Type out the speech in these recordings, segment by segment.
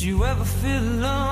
Did you ever feel lonely?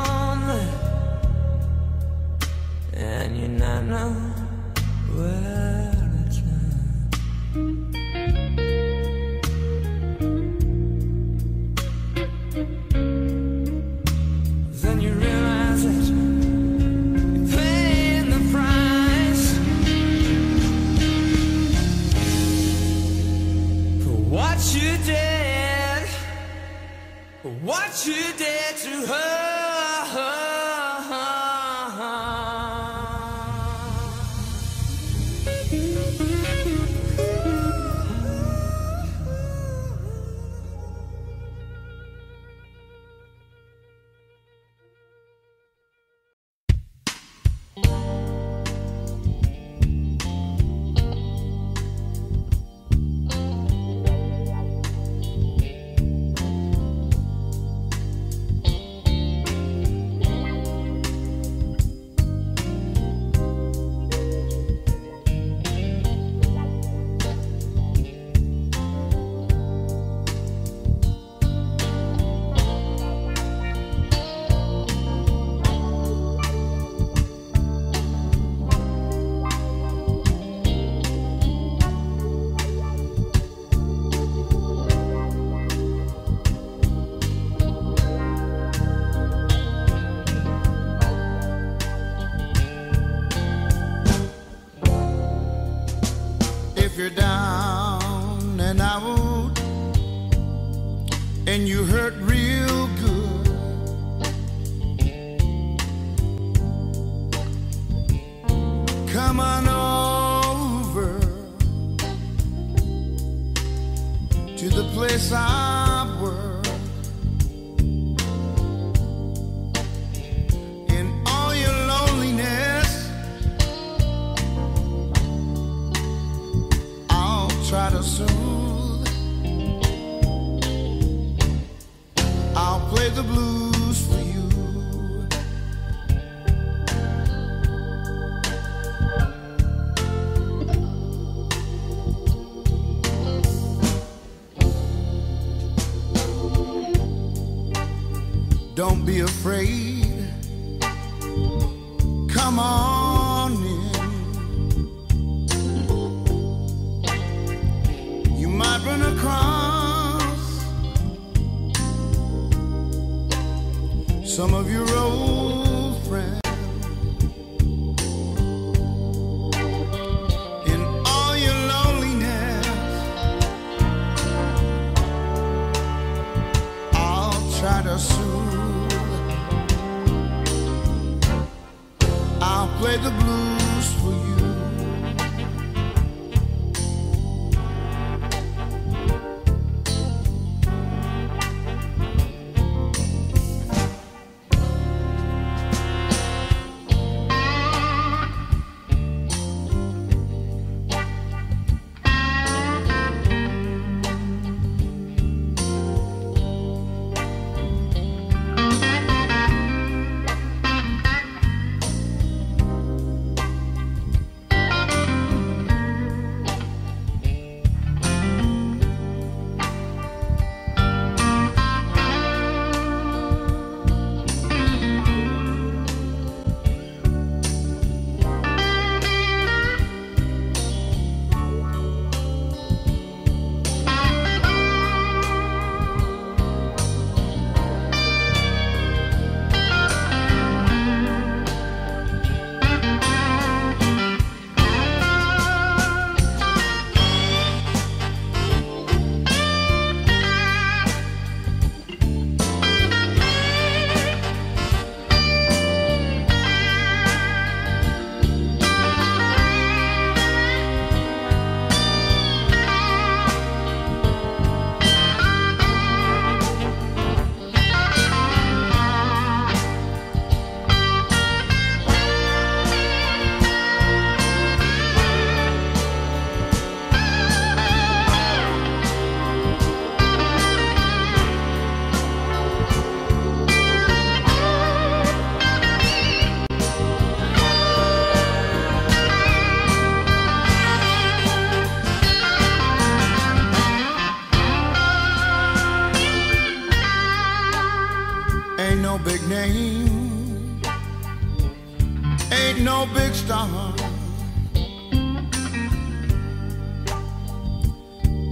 No big star.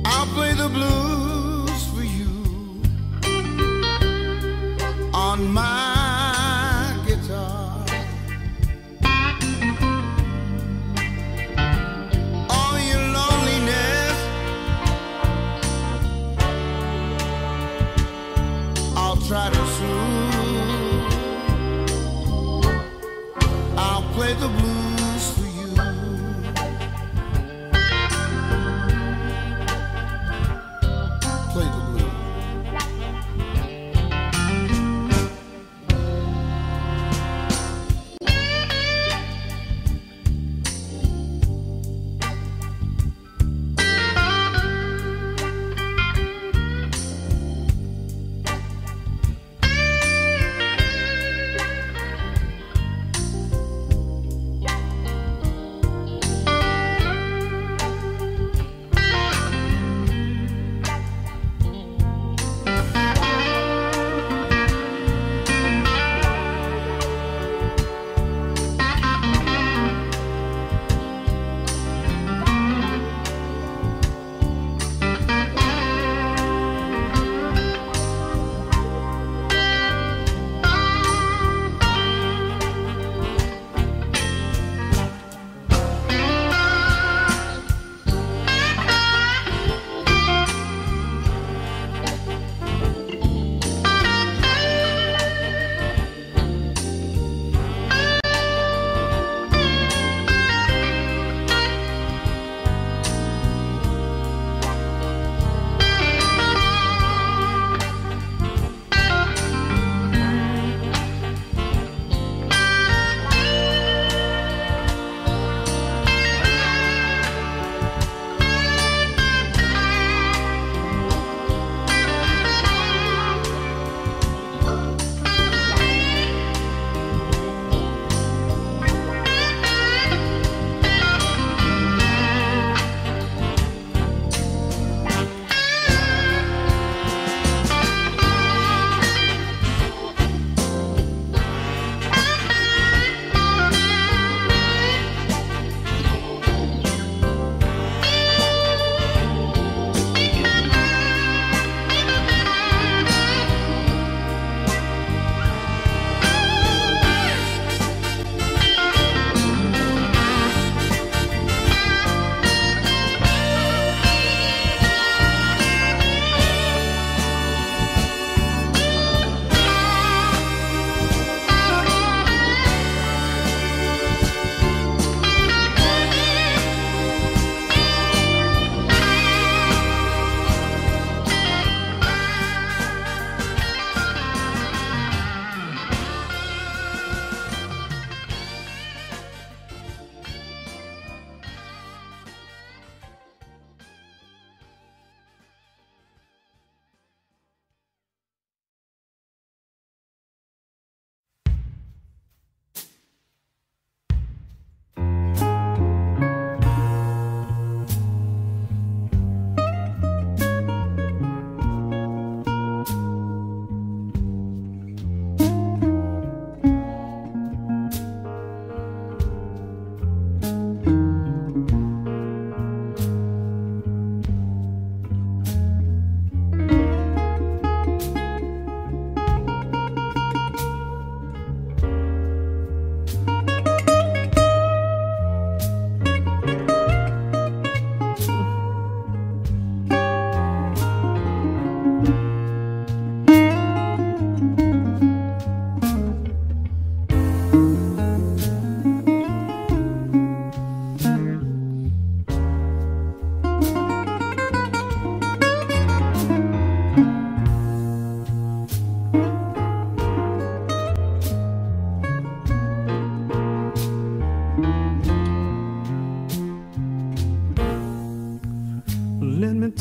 I'll play the blues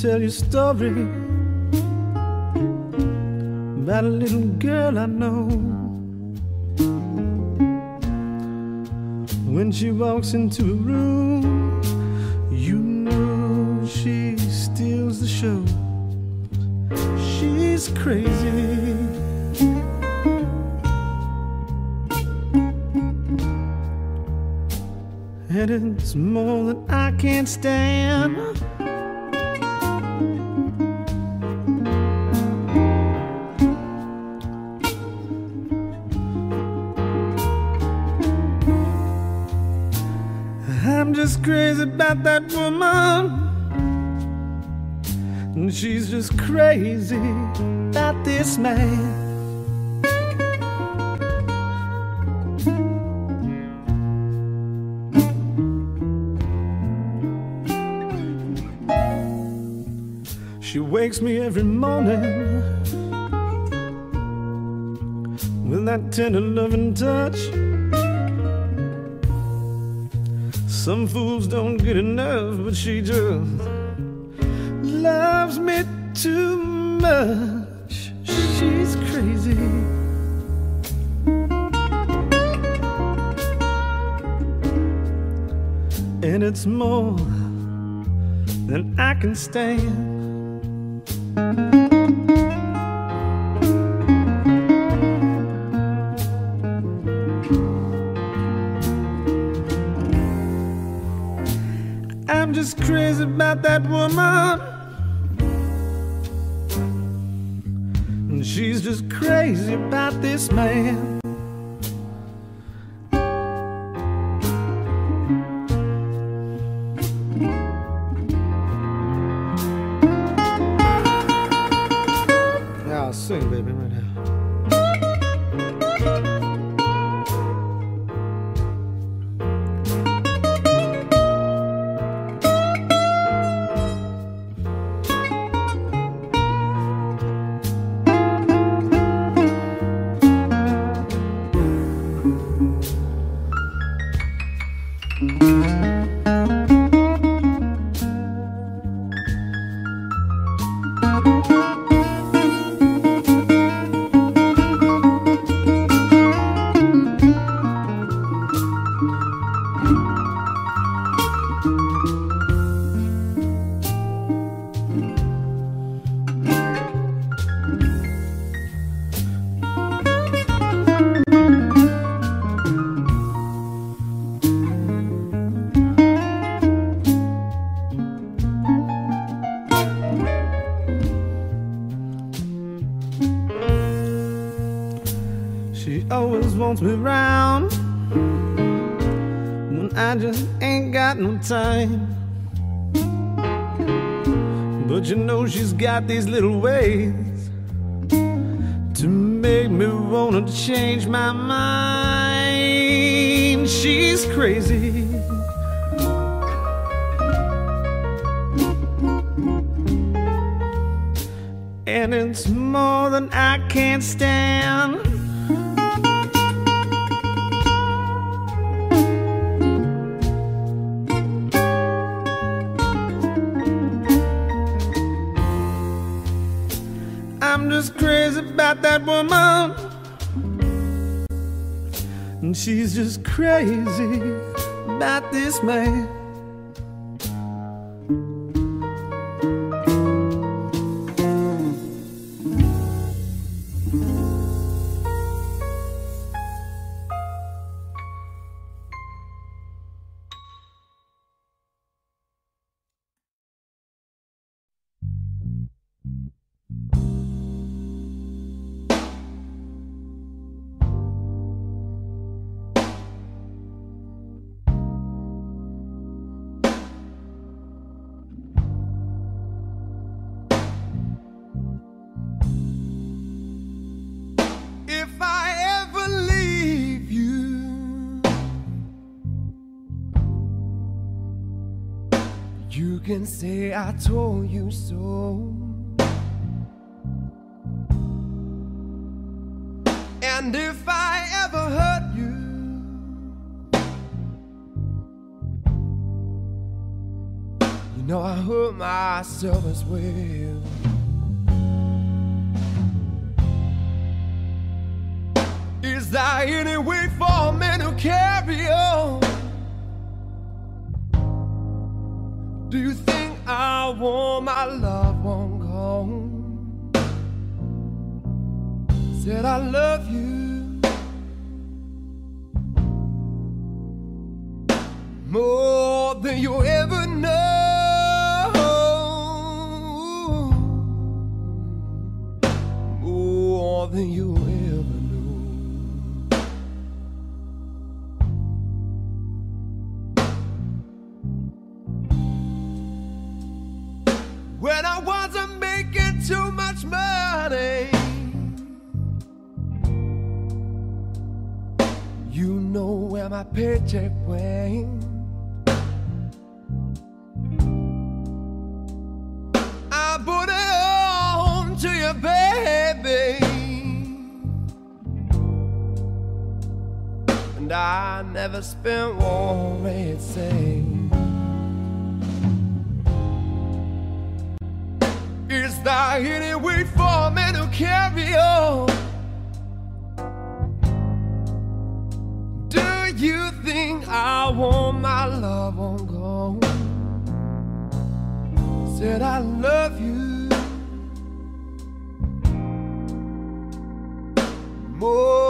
tell you a story about a little girl I know. When she walks into a room, she's just crazy about this man. She wakes me every morning with that tender loving touch. Some fools don't get enough, but she just loves me too much. She's crazy. And it's more than I can stand. I'm just crazy about that woman. About this man. Got these little ways can say I told you so. And if I ever hurt you, you know I hurt myself as well. Is there any way for me to carry on? Do you think I want my loved one gone? Said I love you more than you ever know. More than you much money. You know where my paycheck went. I put it on to you, baby. And I never spent one red cent. There any way for me to carry on? Do you think I want my love on gone? Said I love you more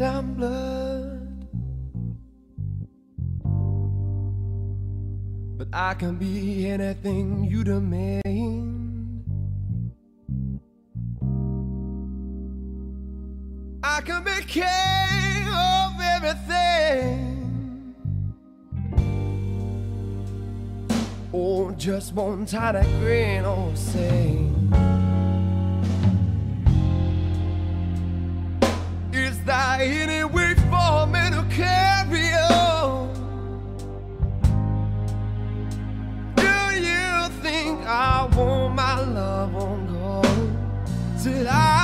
and blood. But I can be anything you demand. I can be king of everything. Oh, just one tiny grain of sand. Any way for me to carry on? Do you think I want my love on go? Did I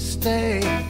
place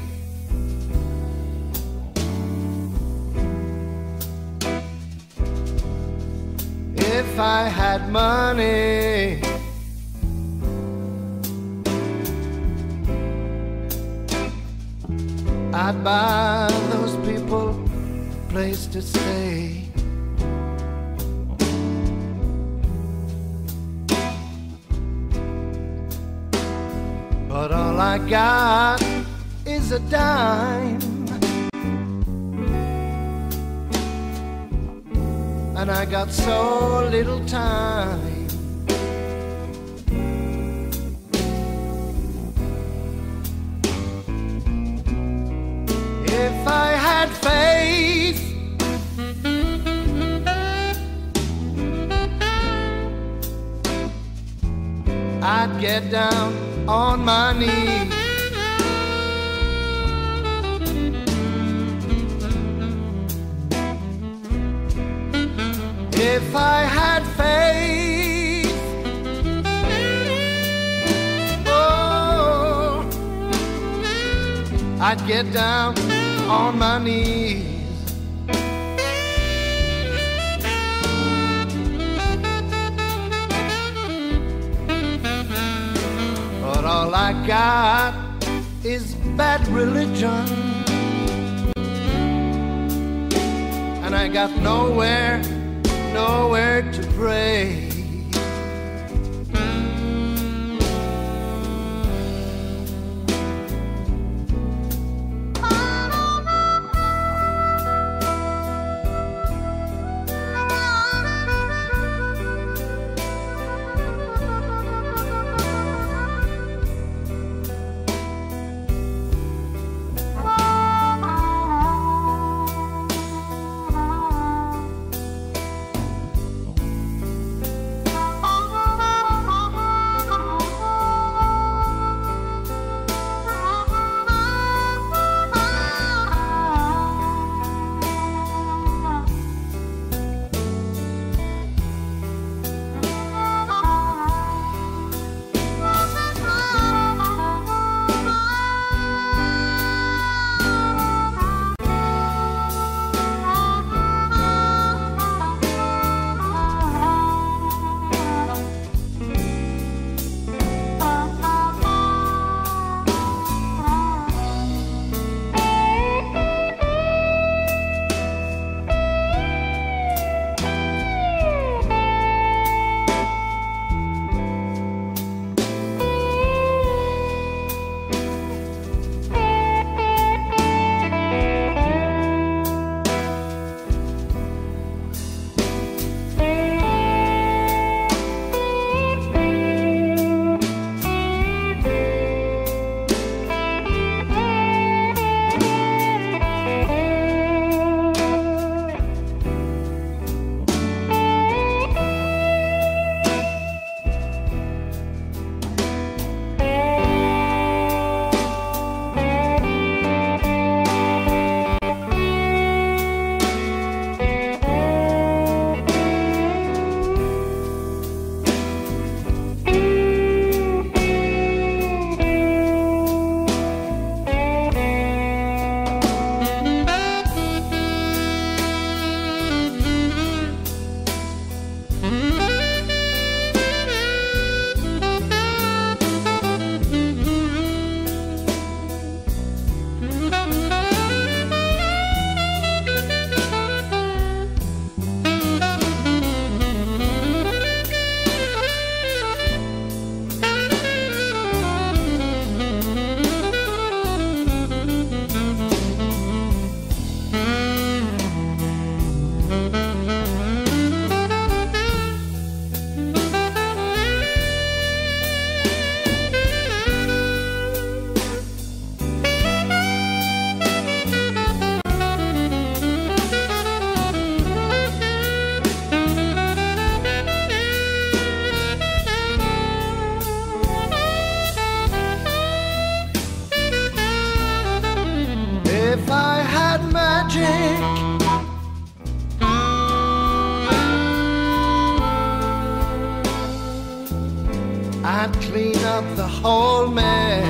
I'd clean up the whole mess.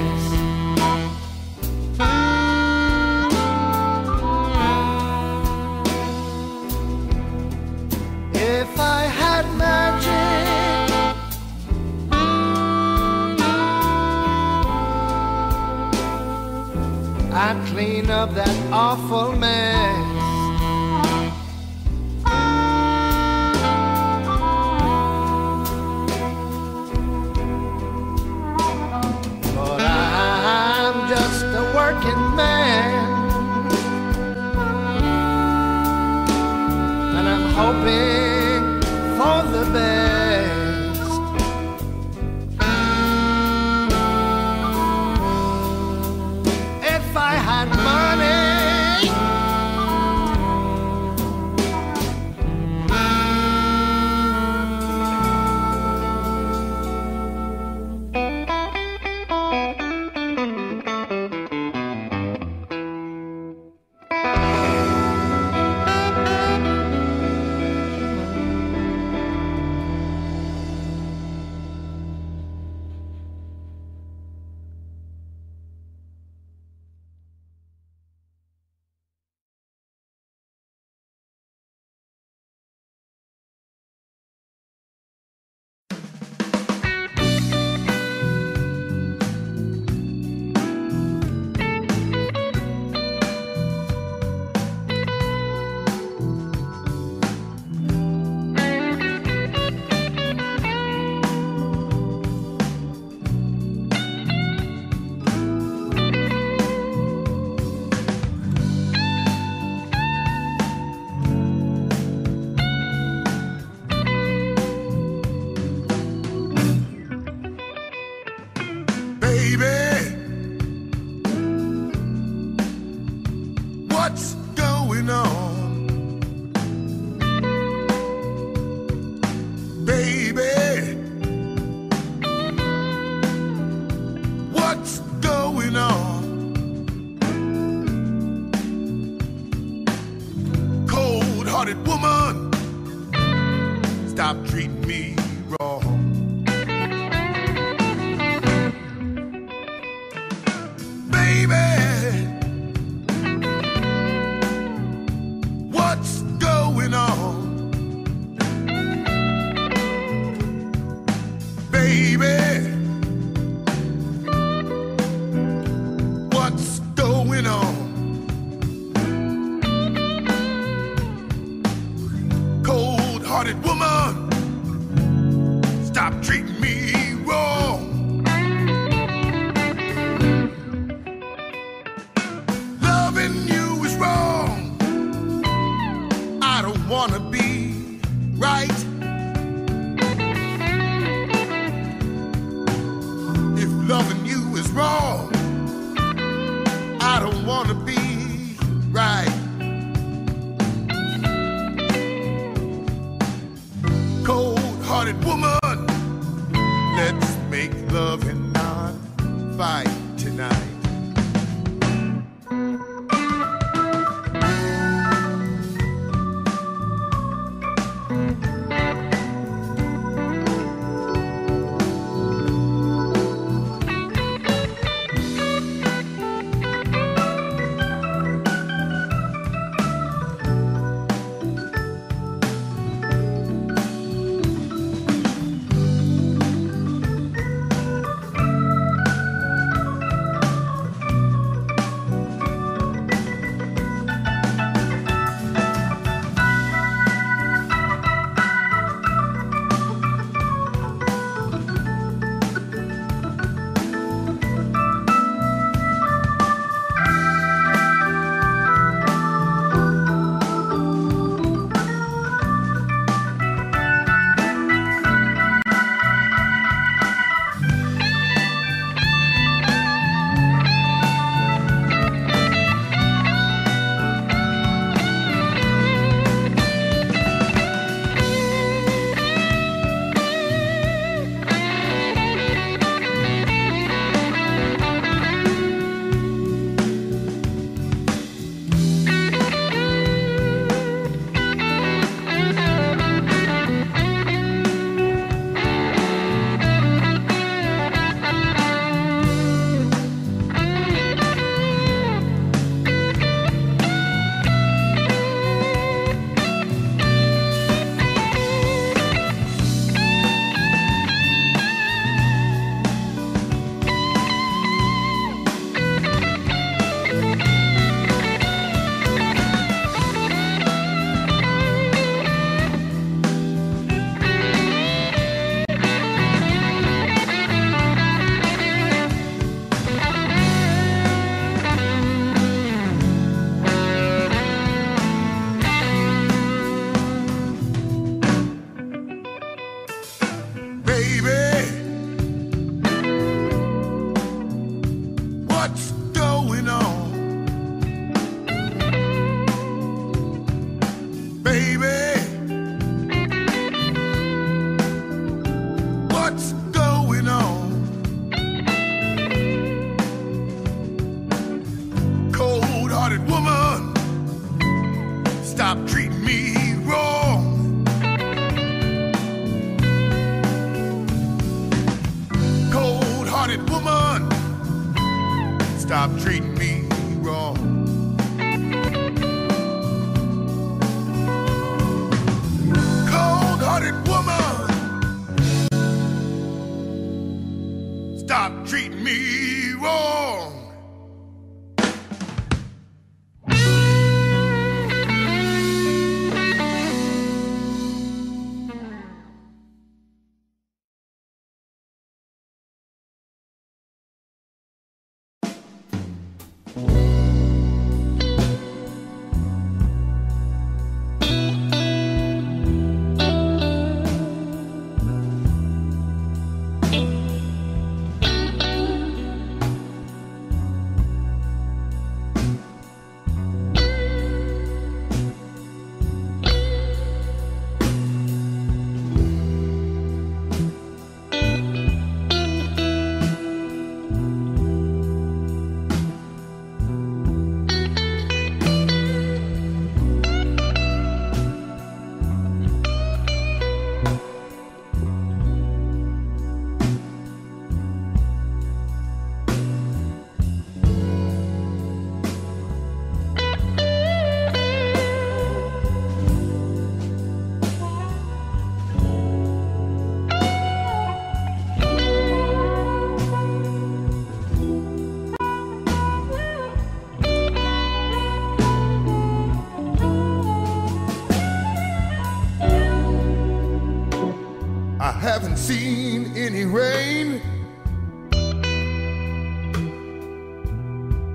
rain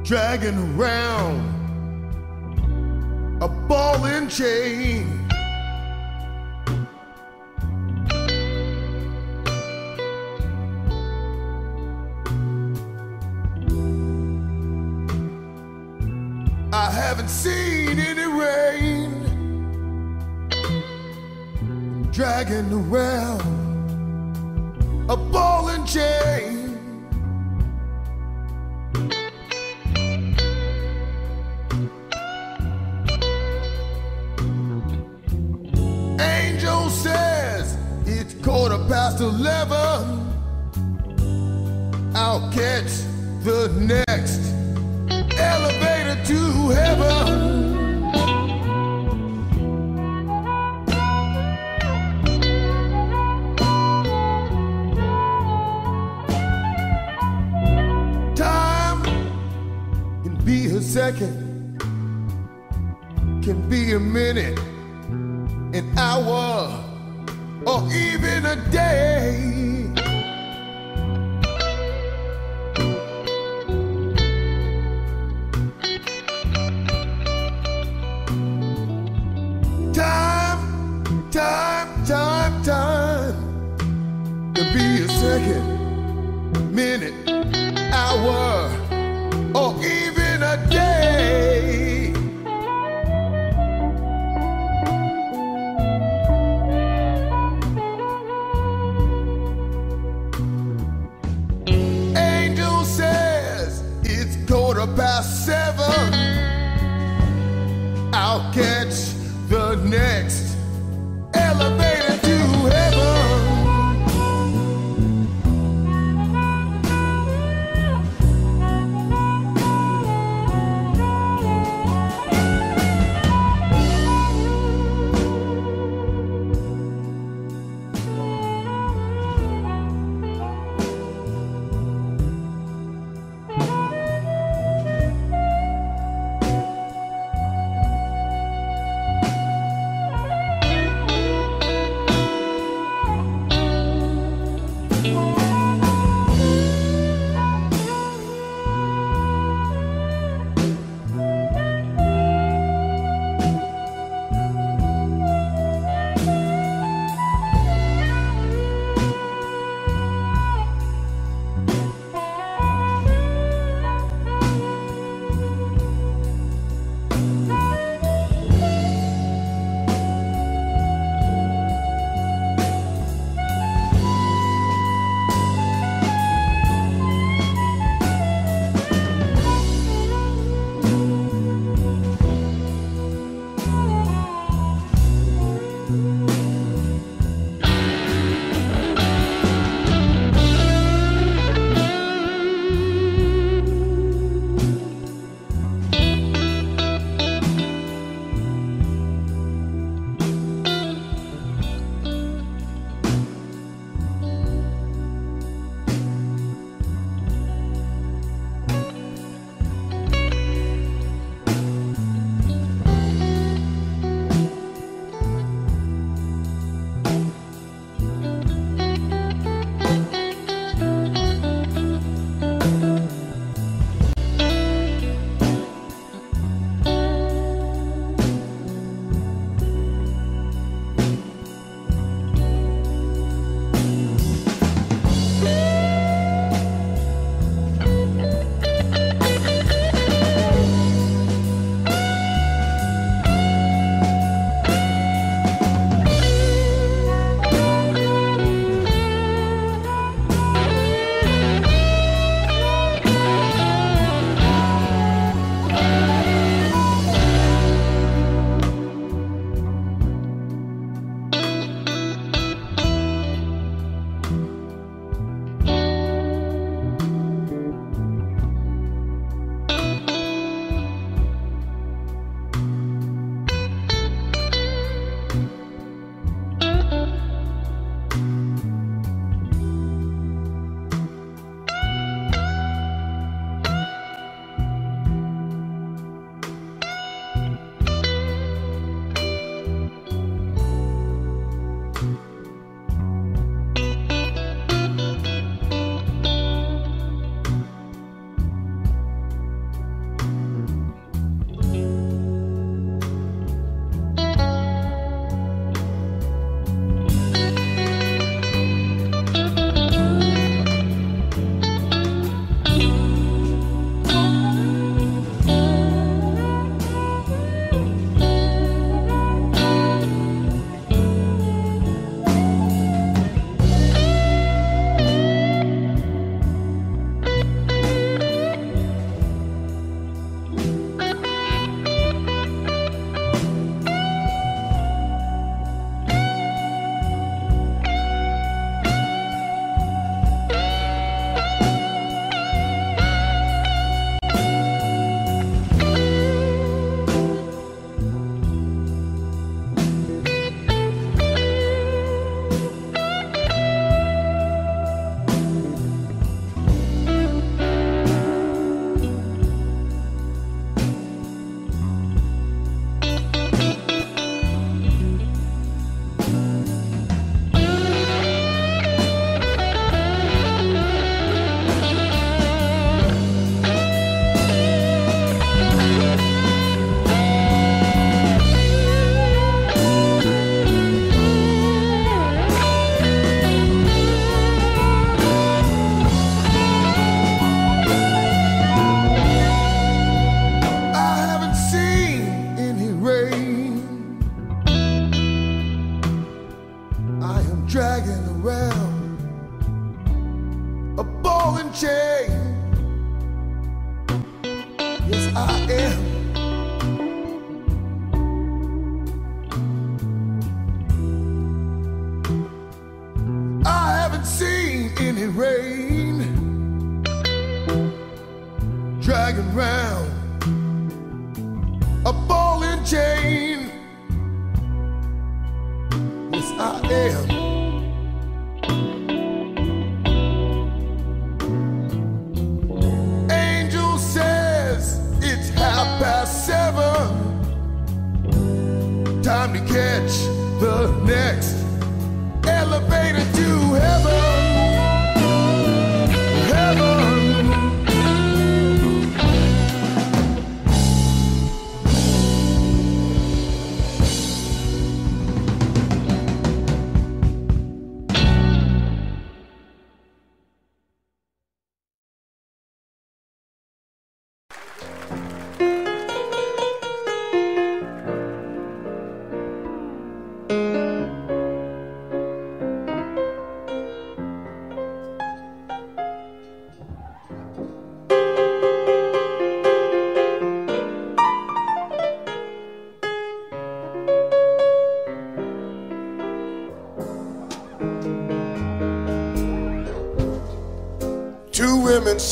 dragging around a ball and chain. I haven't seen any rain dragging around.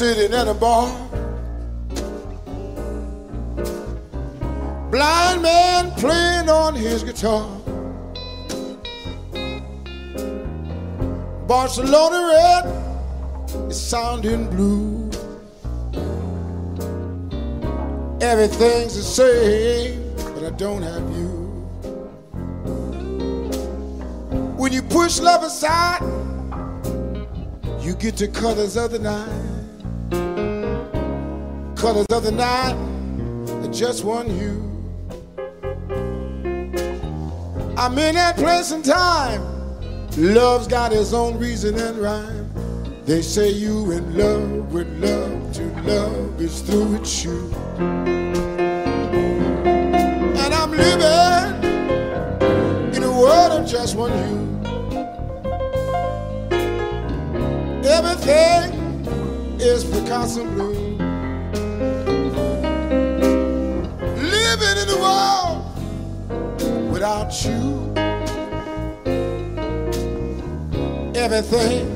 Sitting at a bar. Blind man playing on his guitar. Barcelona red is sounding blue. Everything's the same, but I don't have you. When you push love aside, you get to colors of the night. Colors of the night, just one hue. I'm in that place and time. Love's got its own reason and rhyme. They say you in love with love to love is through its you. And I'm living in a world of just one you. Everything is Picasso blue. You. Everything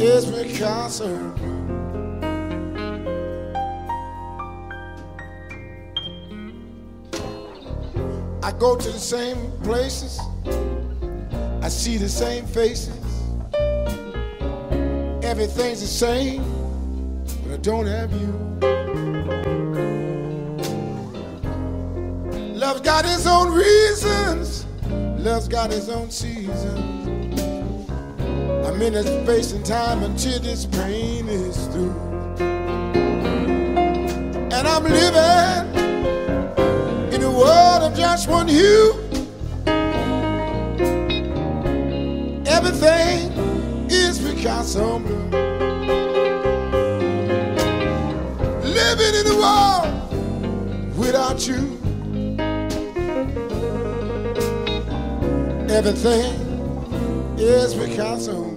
is Picasso blue. I go to the same places. I see the same faces. Everything's the same, but I don't have you. Love's got its own reasons. Love's got its own seasons. I'm in a space and time until this pain is through. And I'm living in a world of just one hue. Everything is Picasso blue. Living in a world without you. Everything is Picasso. Come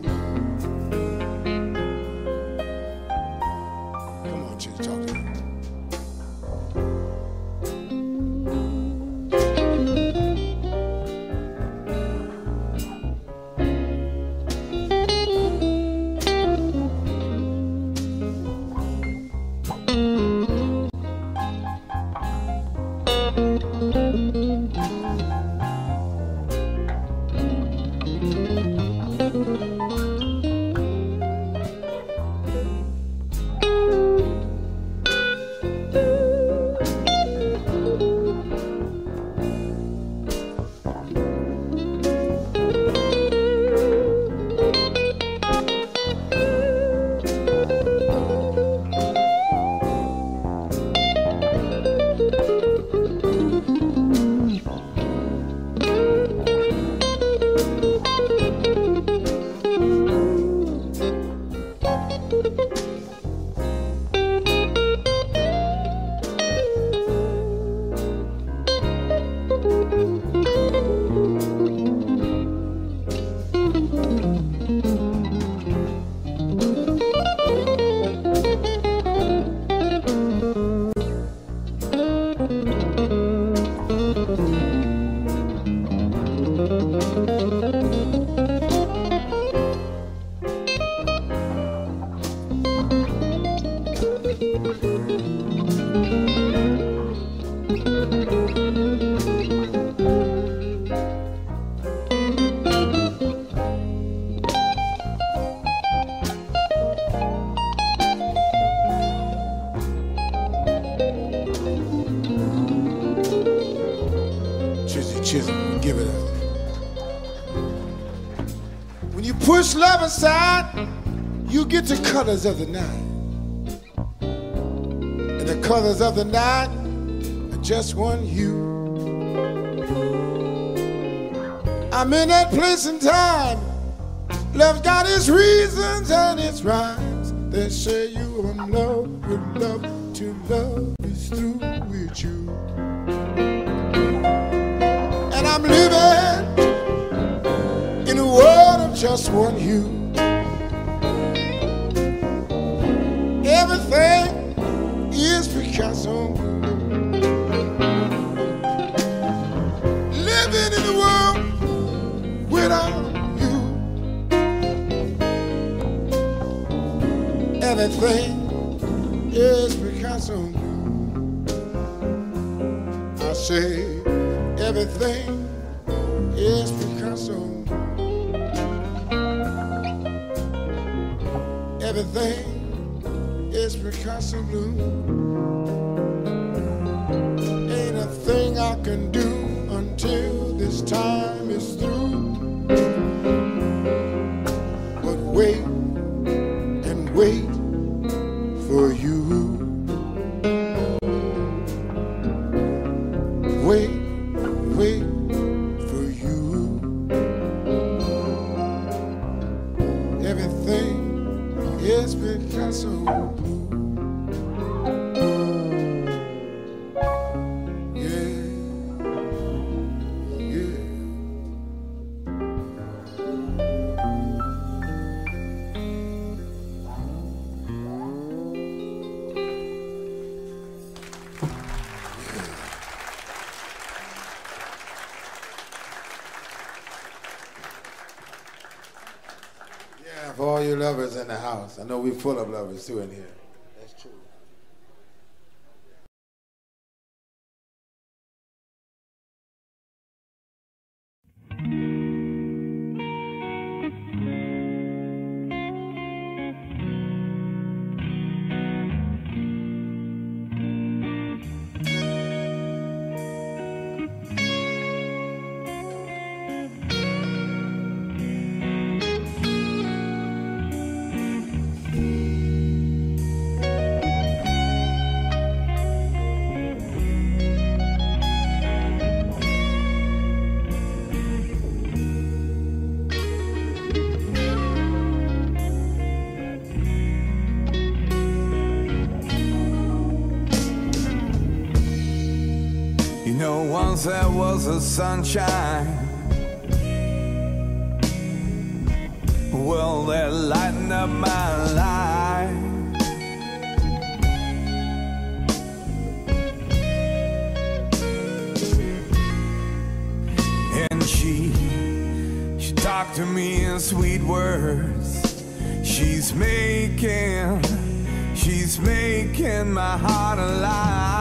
colors of the night. And the colors of the night are just one hue. I'm in that place and time. Love's got its reasons and its rhymes. They say you are in love with love till love is through with you. And I'm living in a world of just one hue. House. I know we're full of lovers too in here. Once there was a sunshine. Well, that lightened up my life. And she, she talked to me in sweet words. She's making, she's making my heart alive.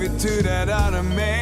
You to that other man?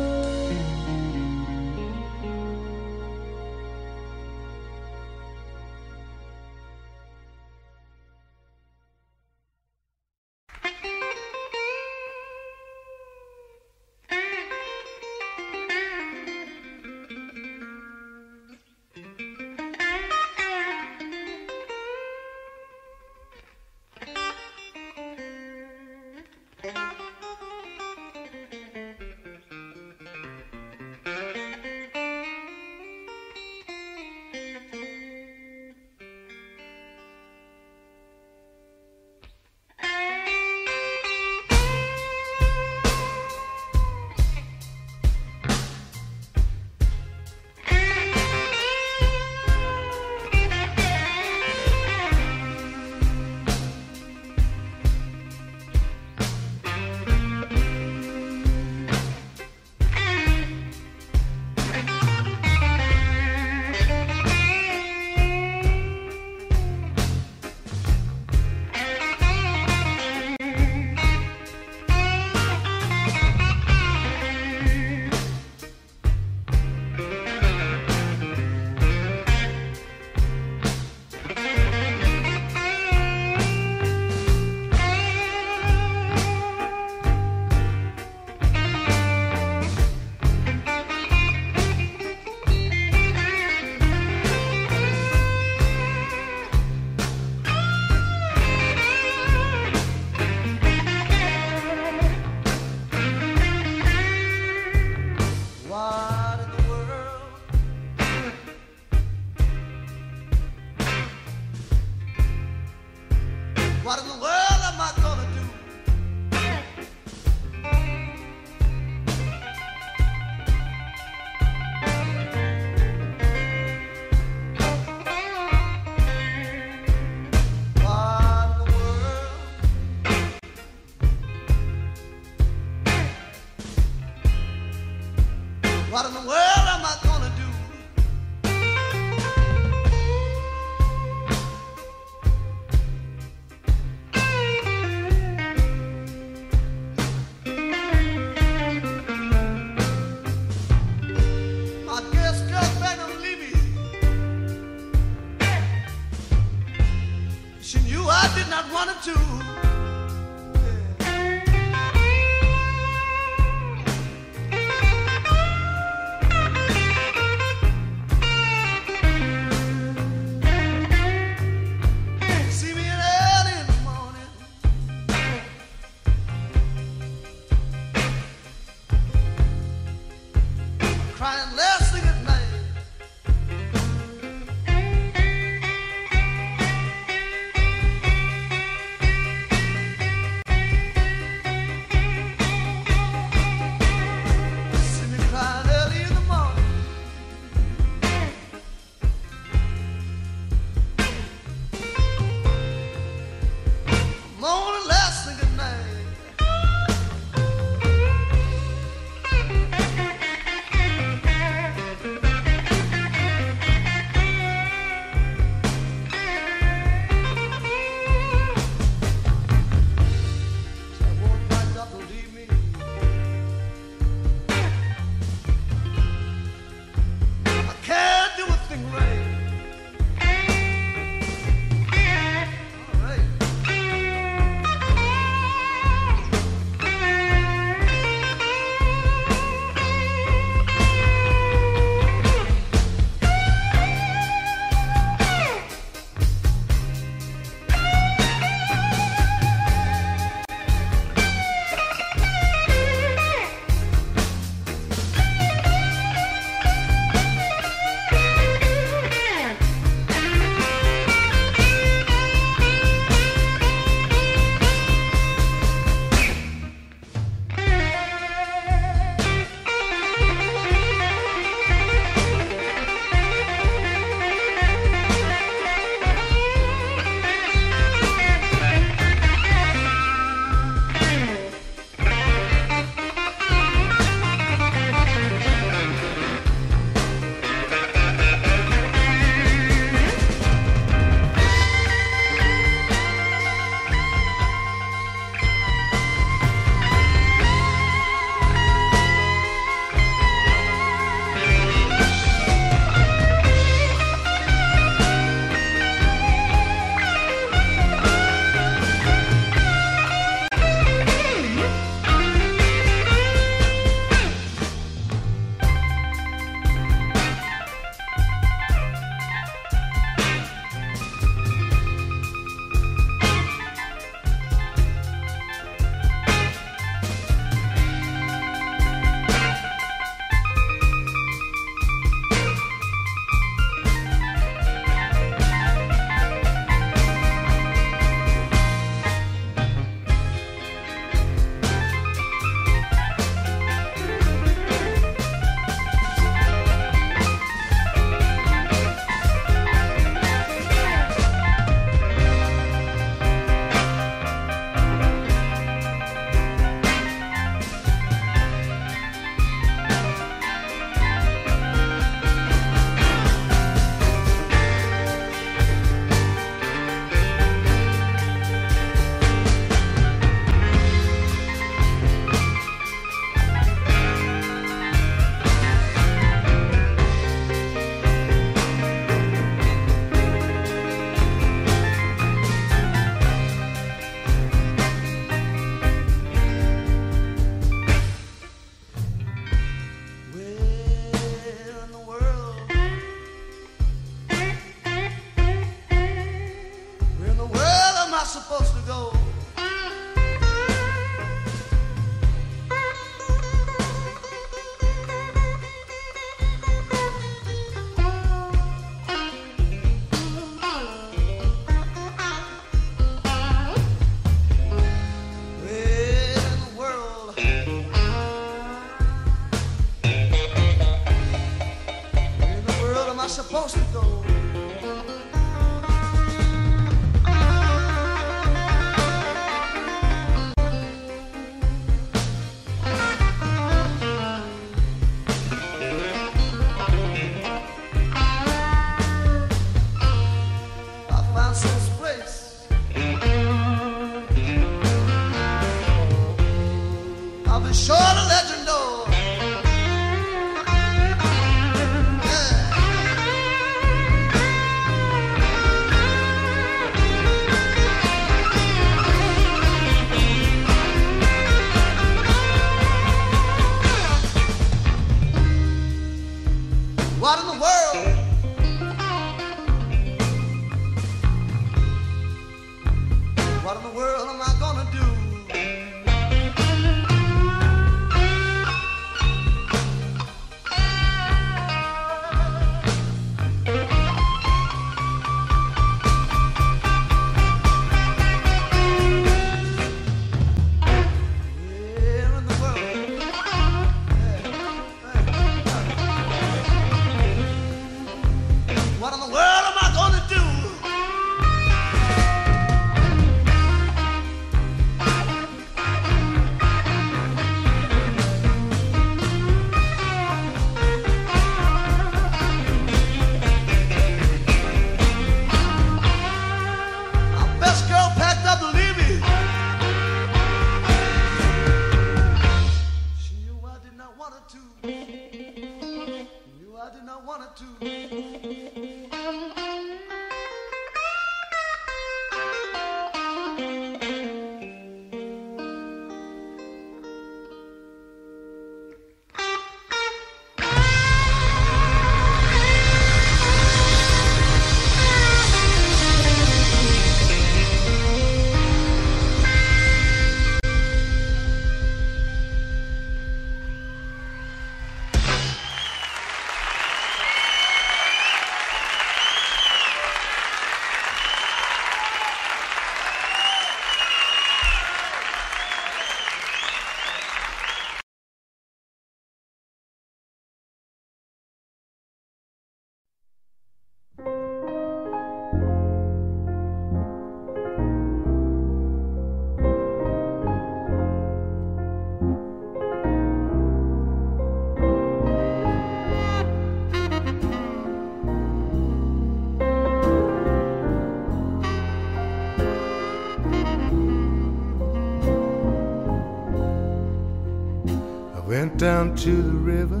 Down to the river,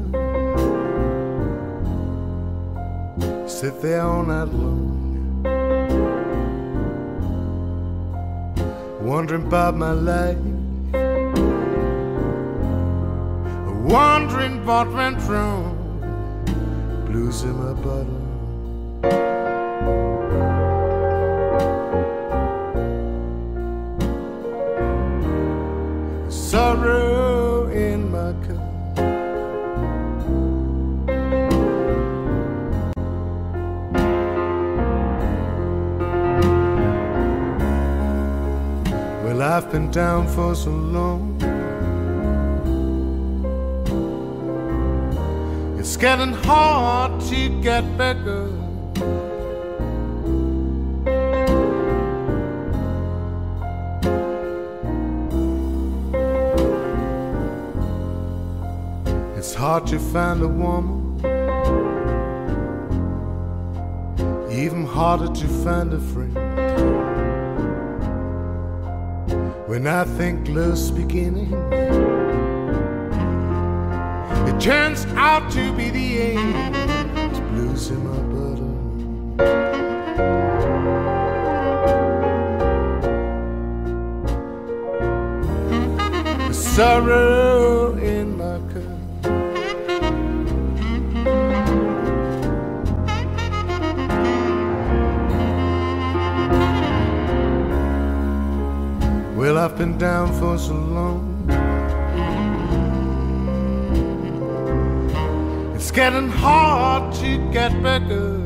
sit there all night long, wondering about my life, wondering what went wrong, blues in my bottle. I've been down for so long. It's getting hard to get better. It's hard to find a woman, even harder to find a friend. When I think love's beginning, it turns out to be the end. It's blues in my bottle. Sorrow down for so long. It's getting hard to get better.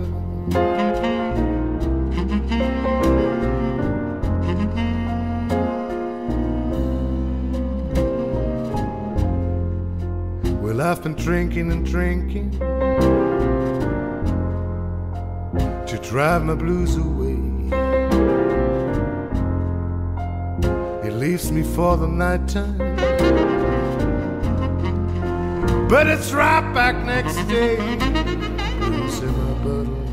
Well, I've been drinking and drinking to drive my blues away. Me for the nighttime. But it's right back next day. In my bottle.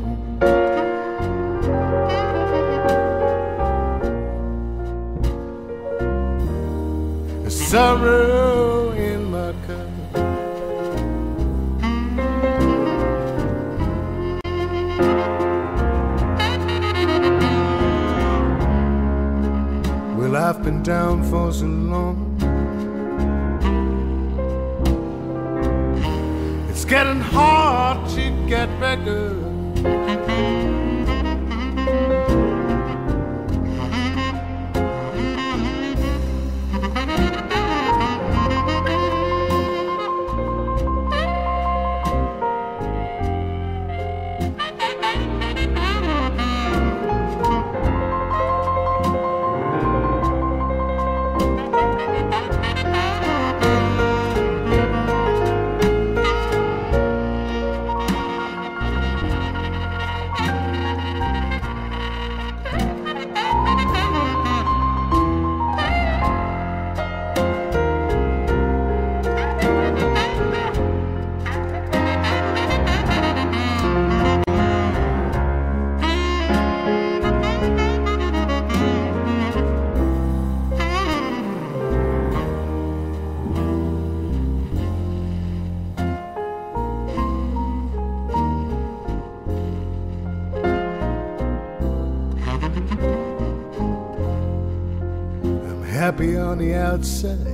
On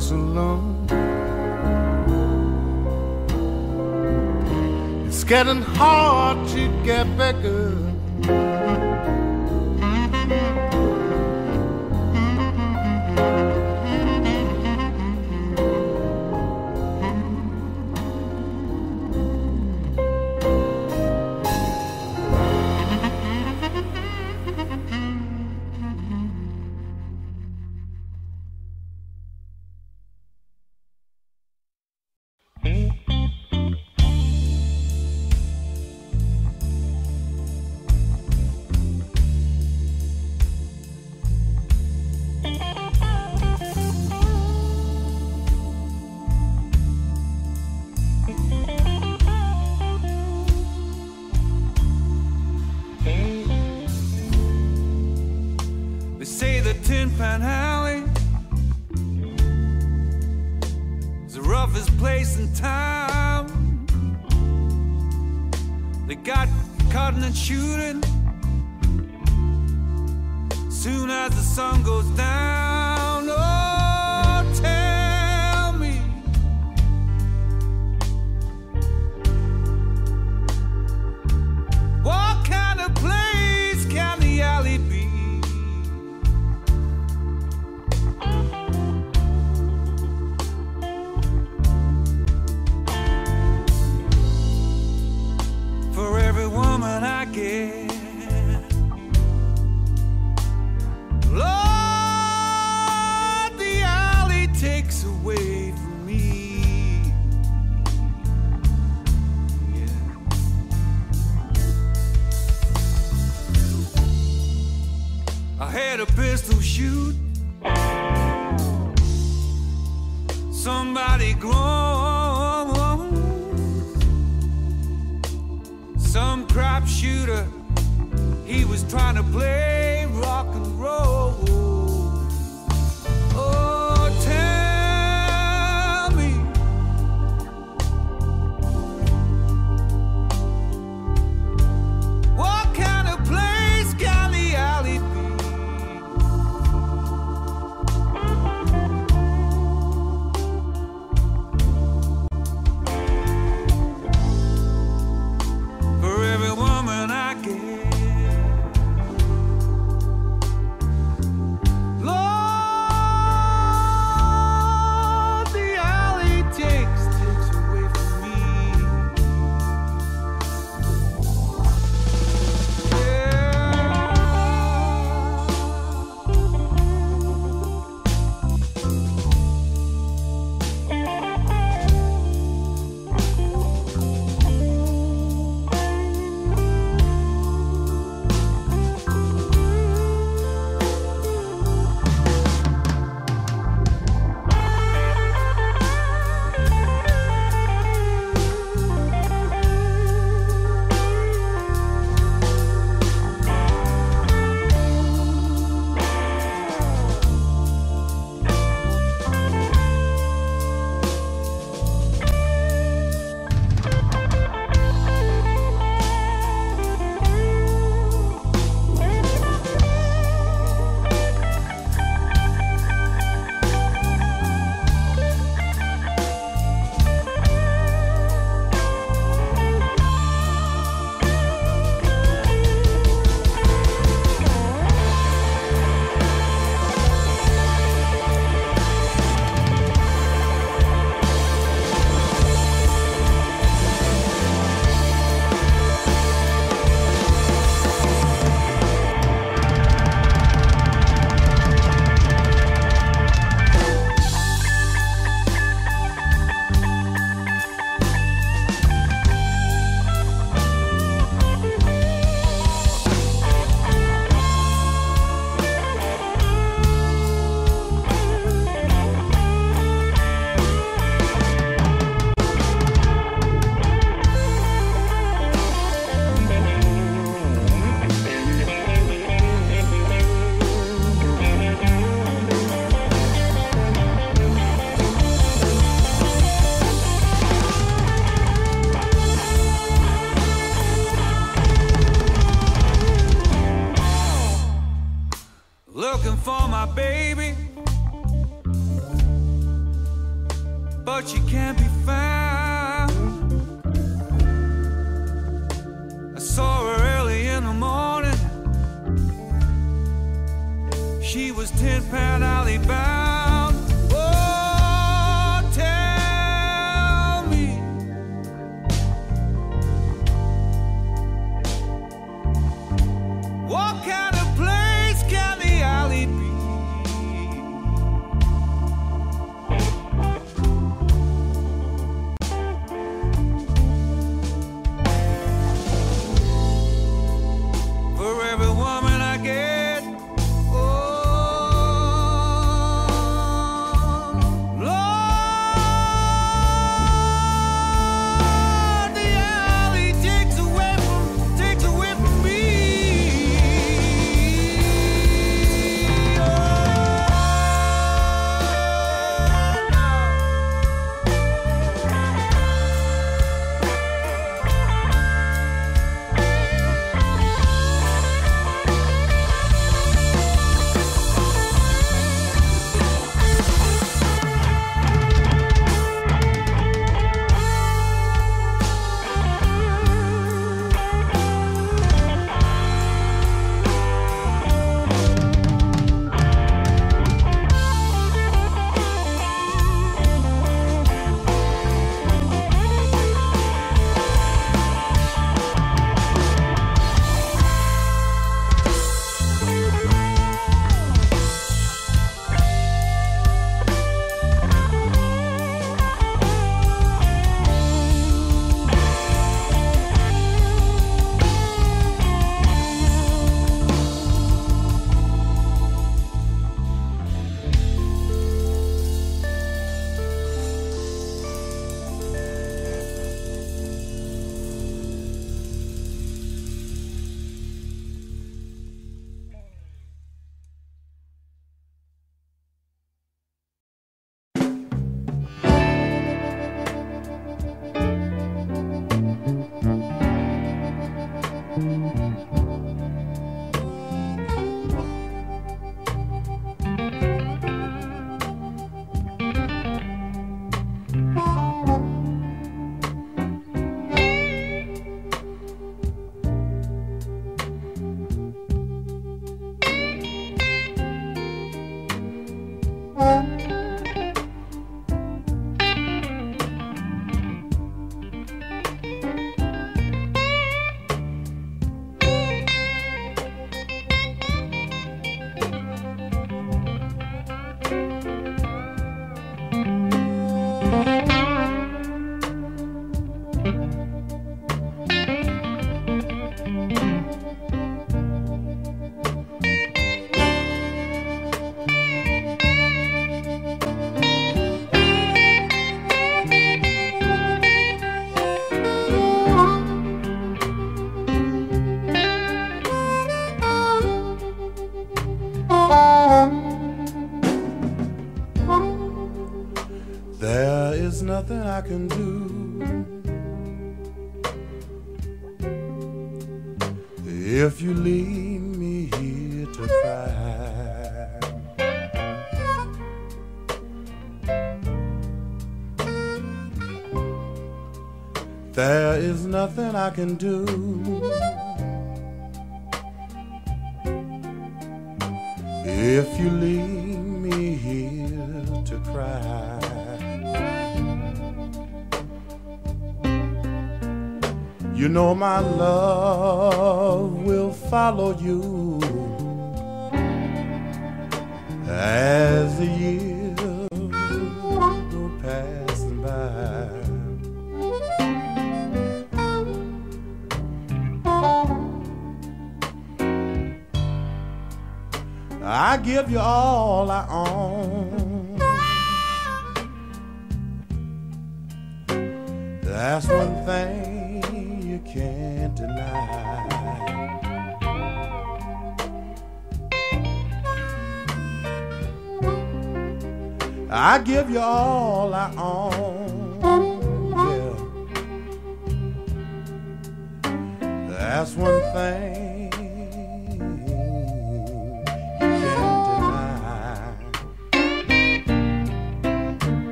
long. It's getting hard to get better. I can do. If you leave me here to cry, there is nothing I can do.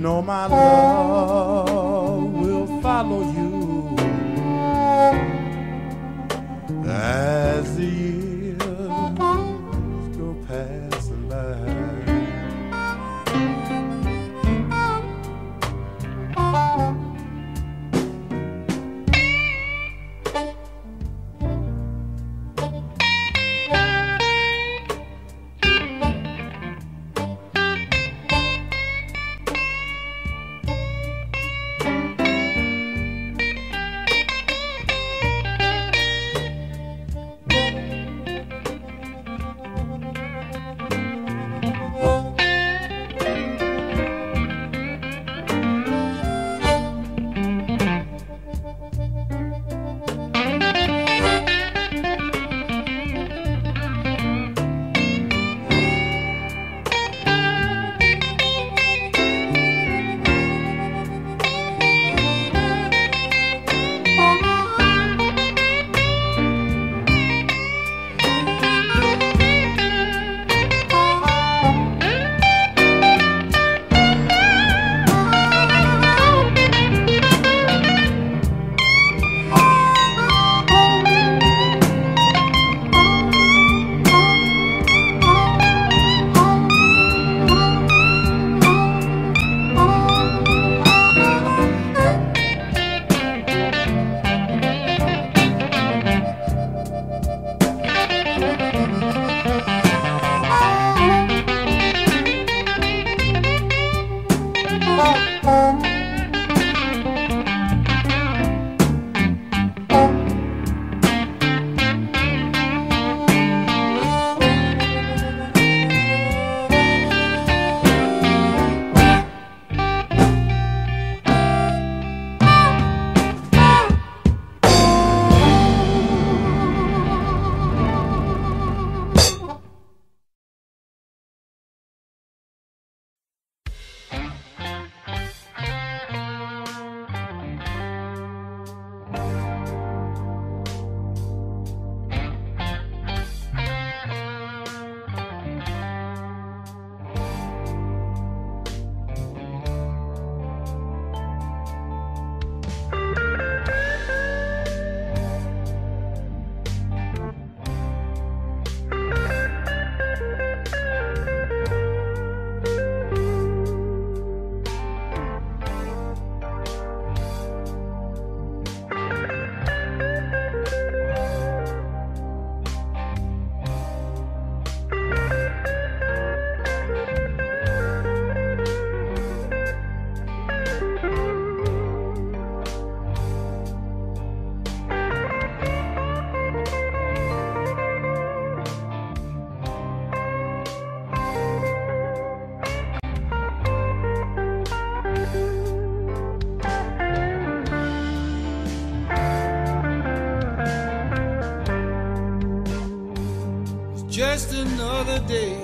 know my love day.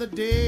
Another day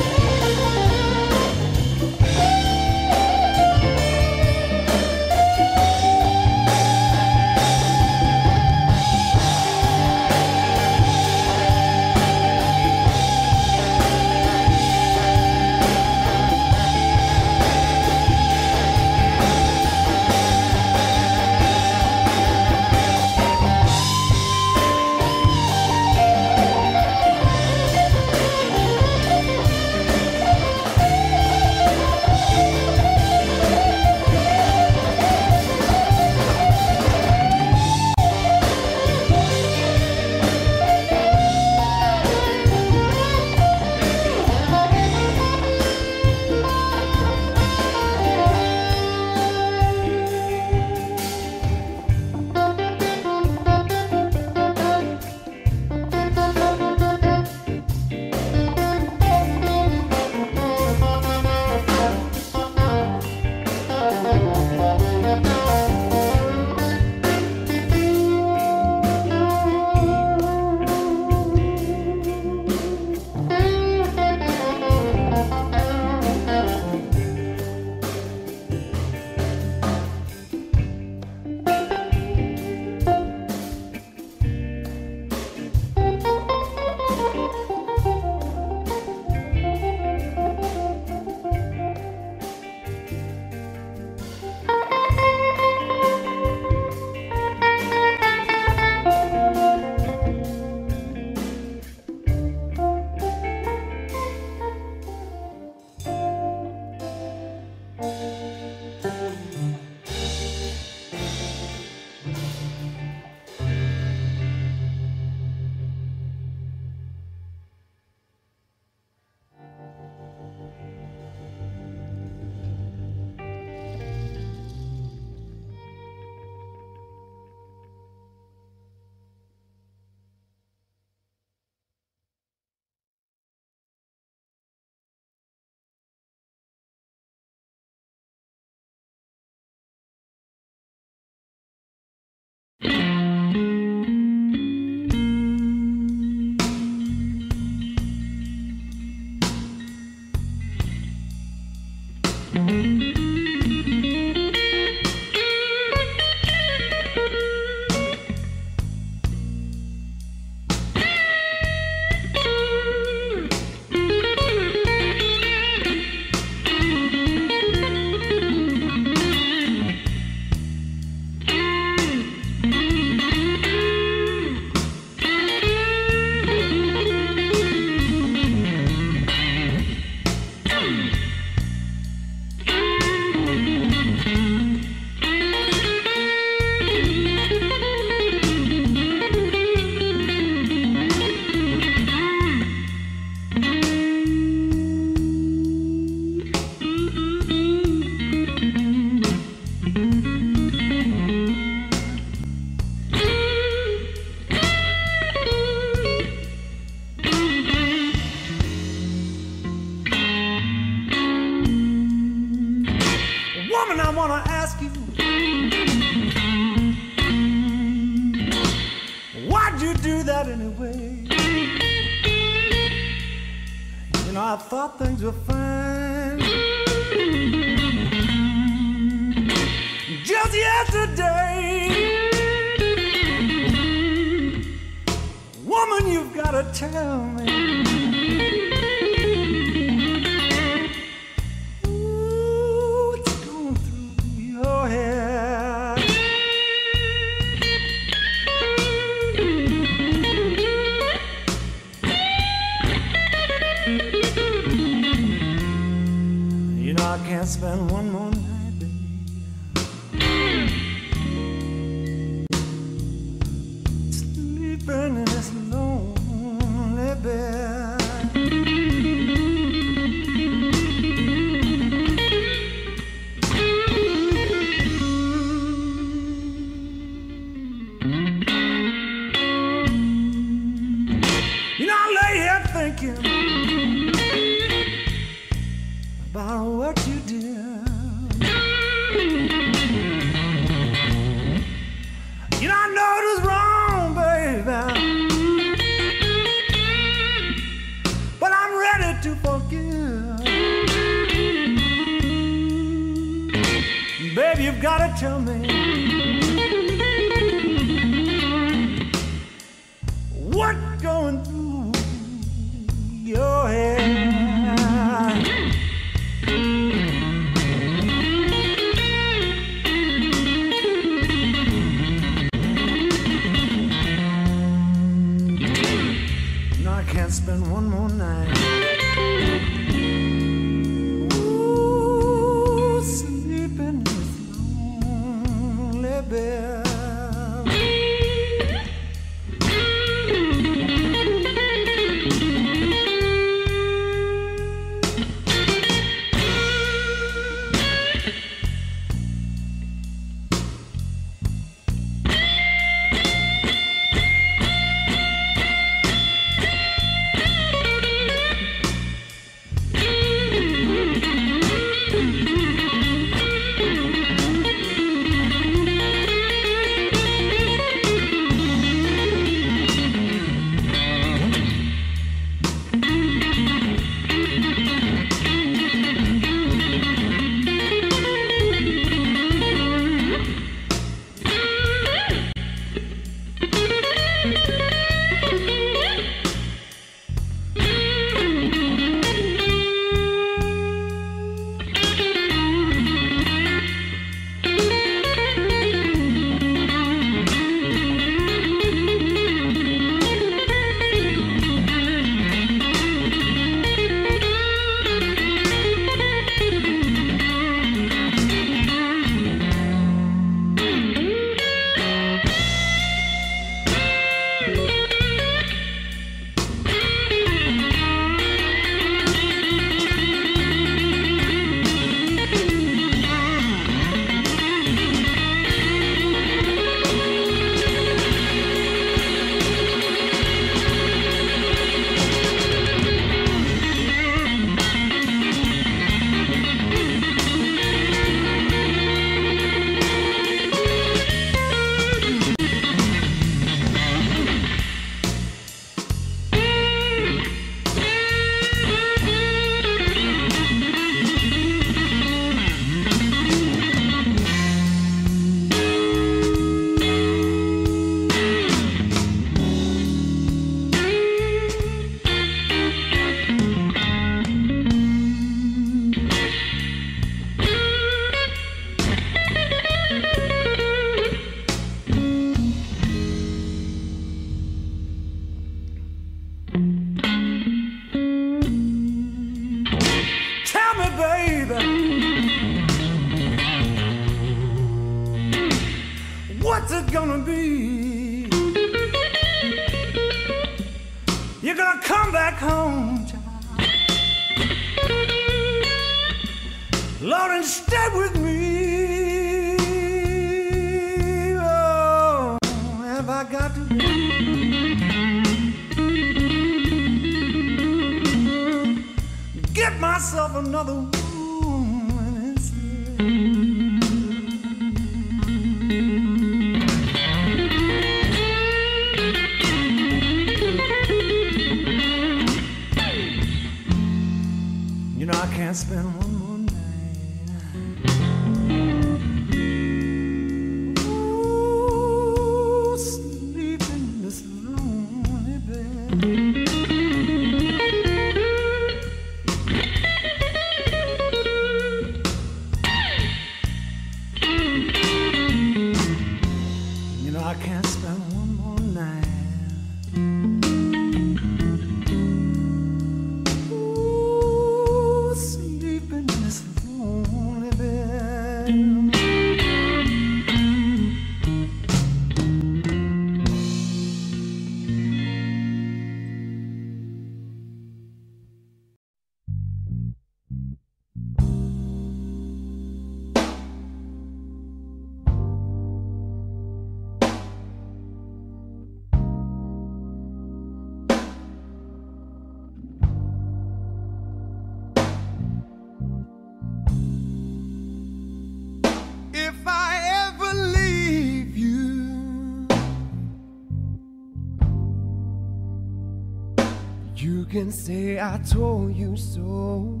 say I told you so.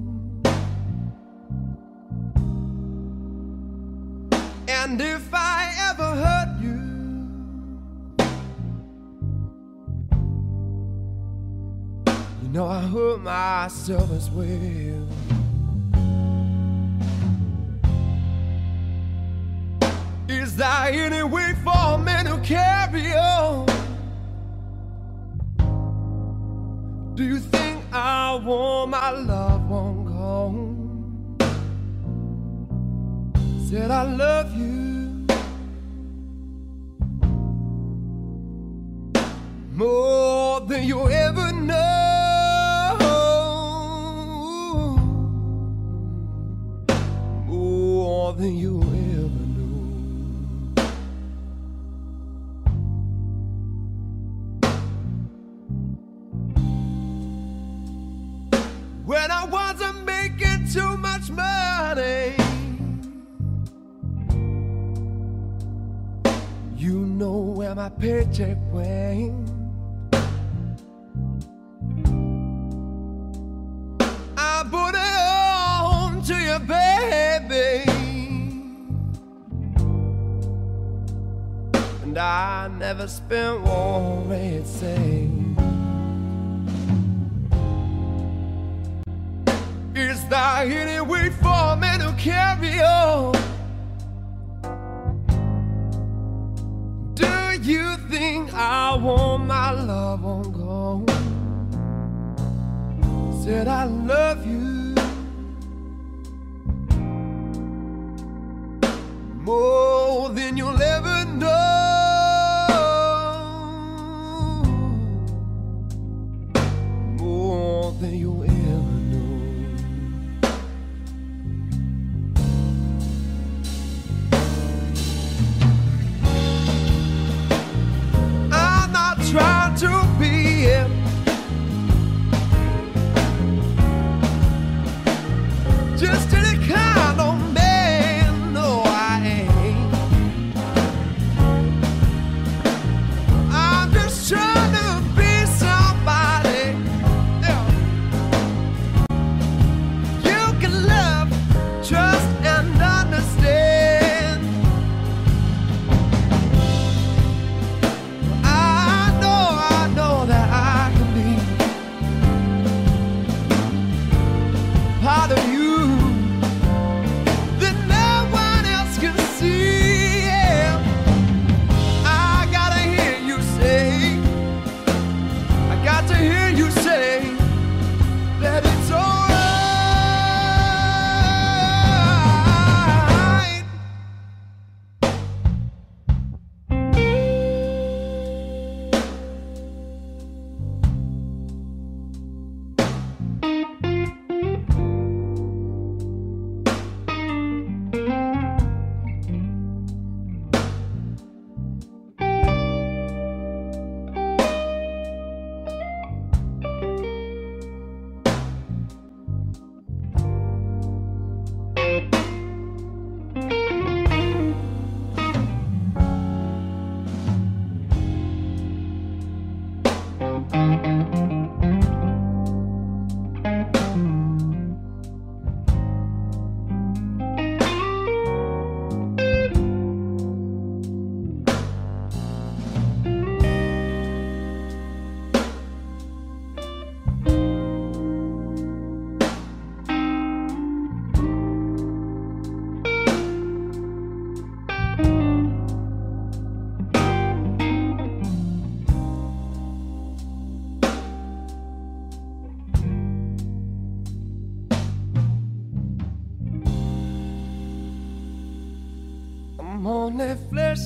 And if I ever hurt you, you know I hurt myself as well.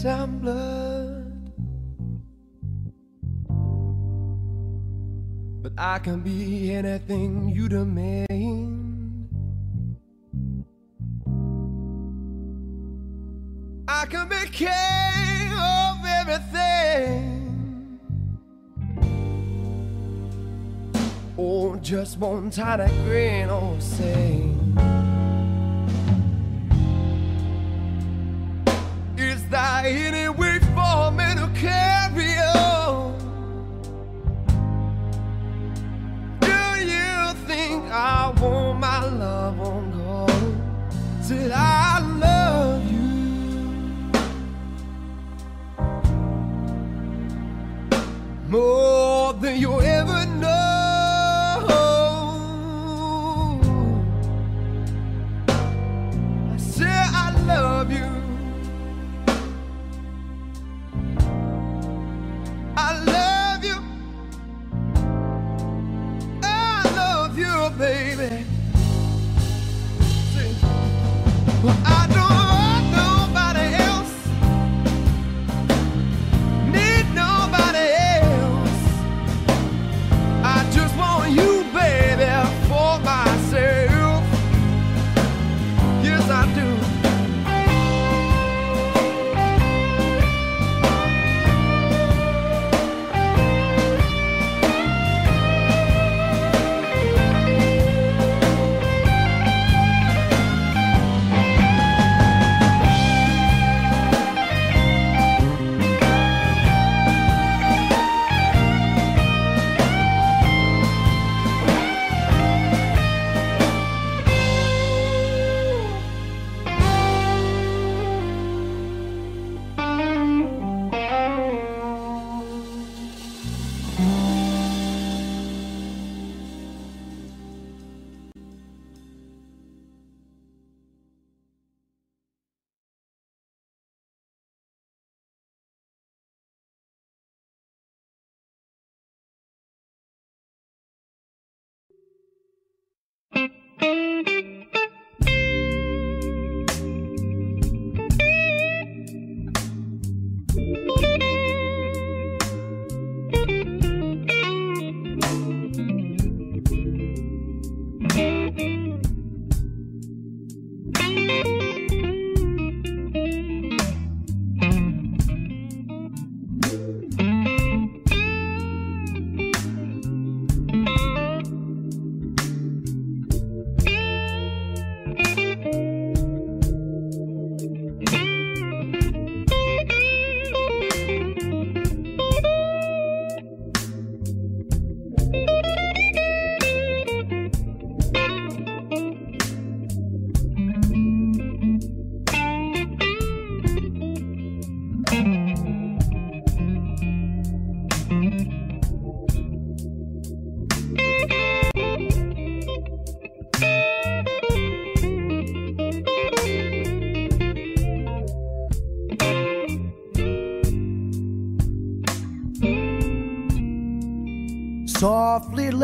some blood, but I can be anything you demand. I can be king of everything, or oh, just one tiny grin or say.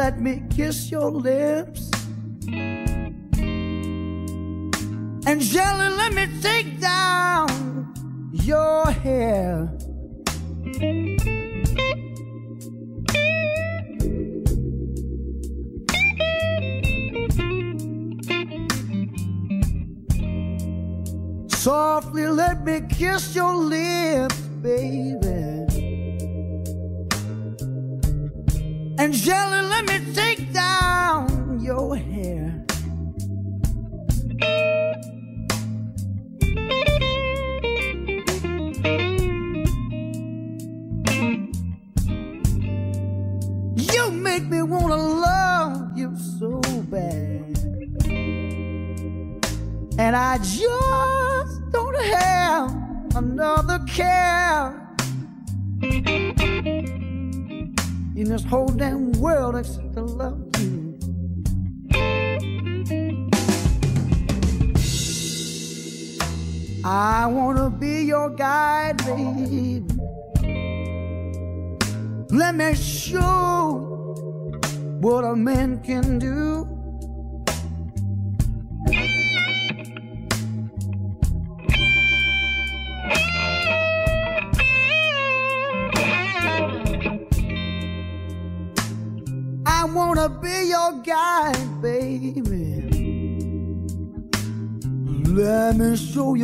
let me kiss your lips. And gently let me take down your hair. Softly let me kiss your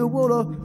you wanna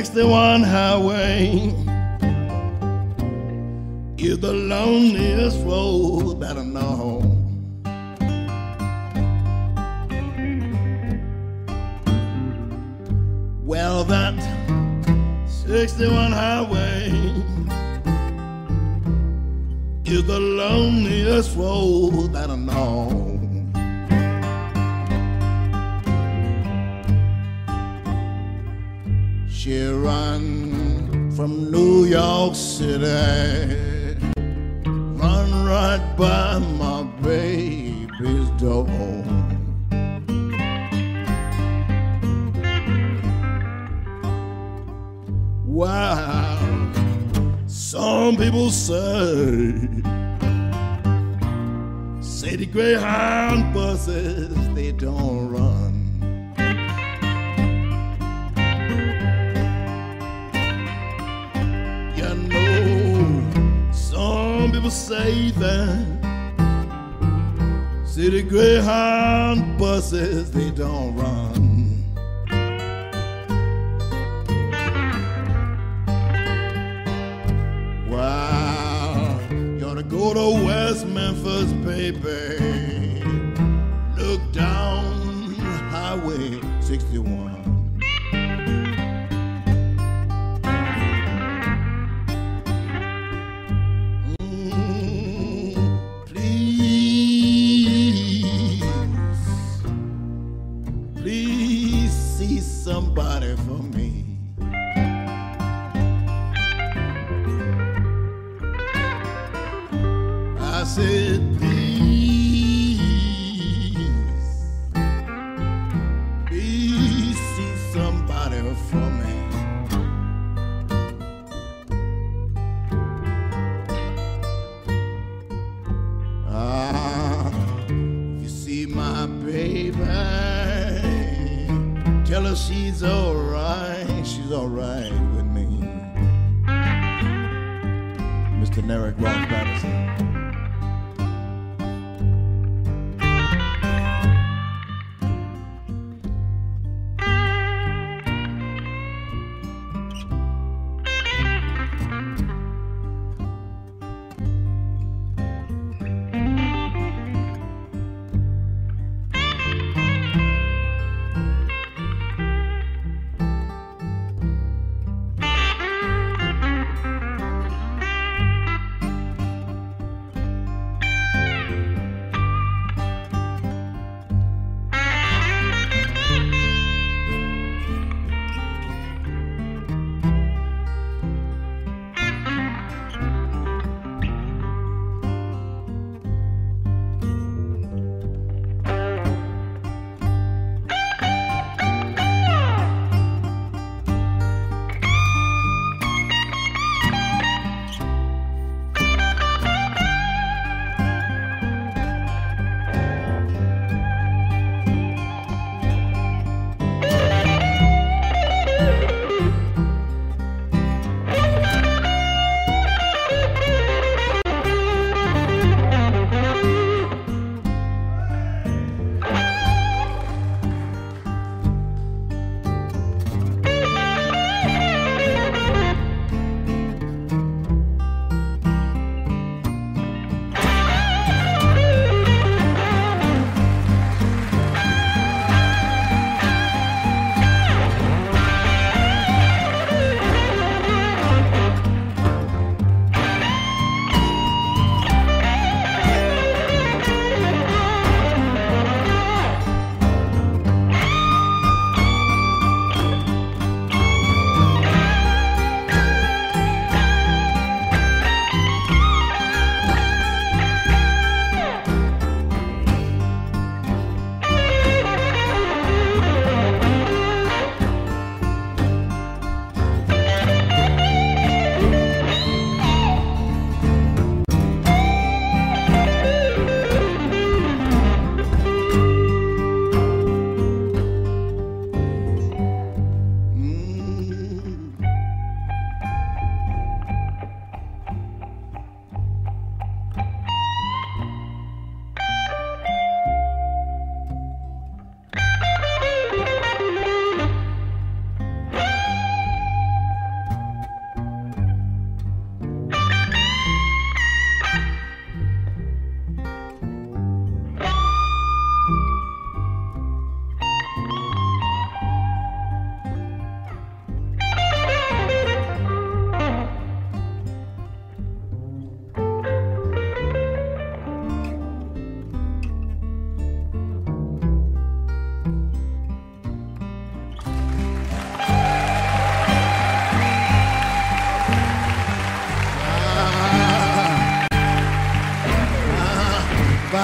61 highway is the loneliest road that I know. Well, that 61 highway is the loneliest road that I know.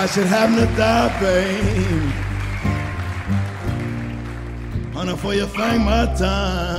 I should have to die, babe. Honey, for you thank my time.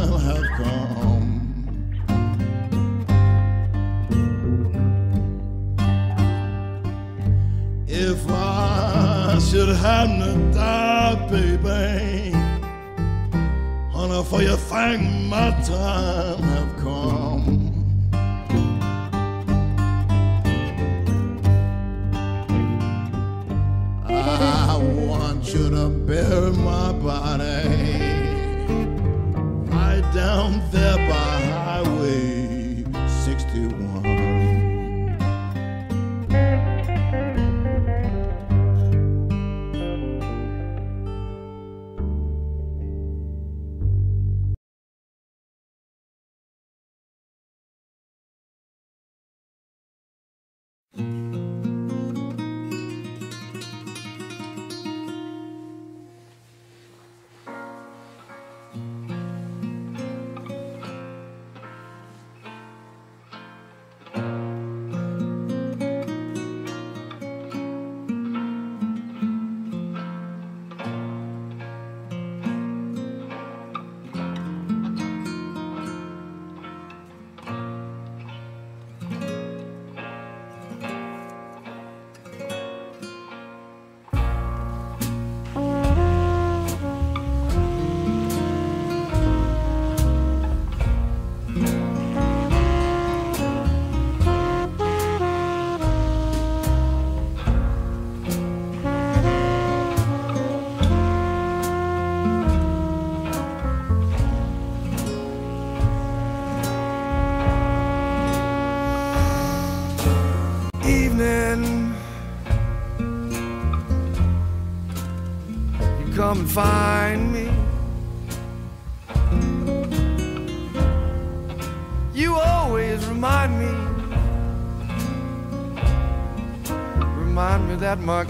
My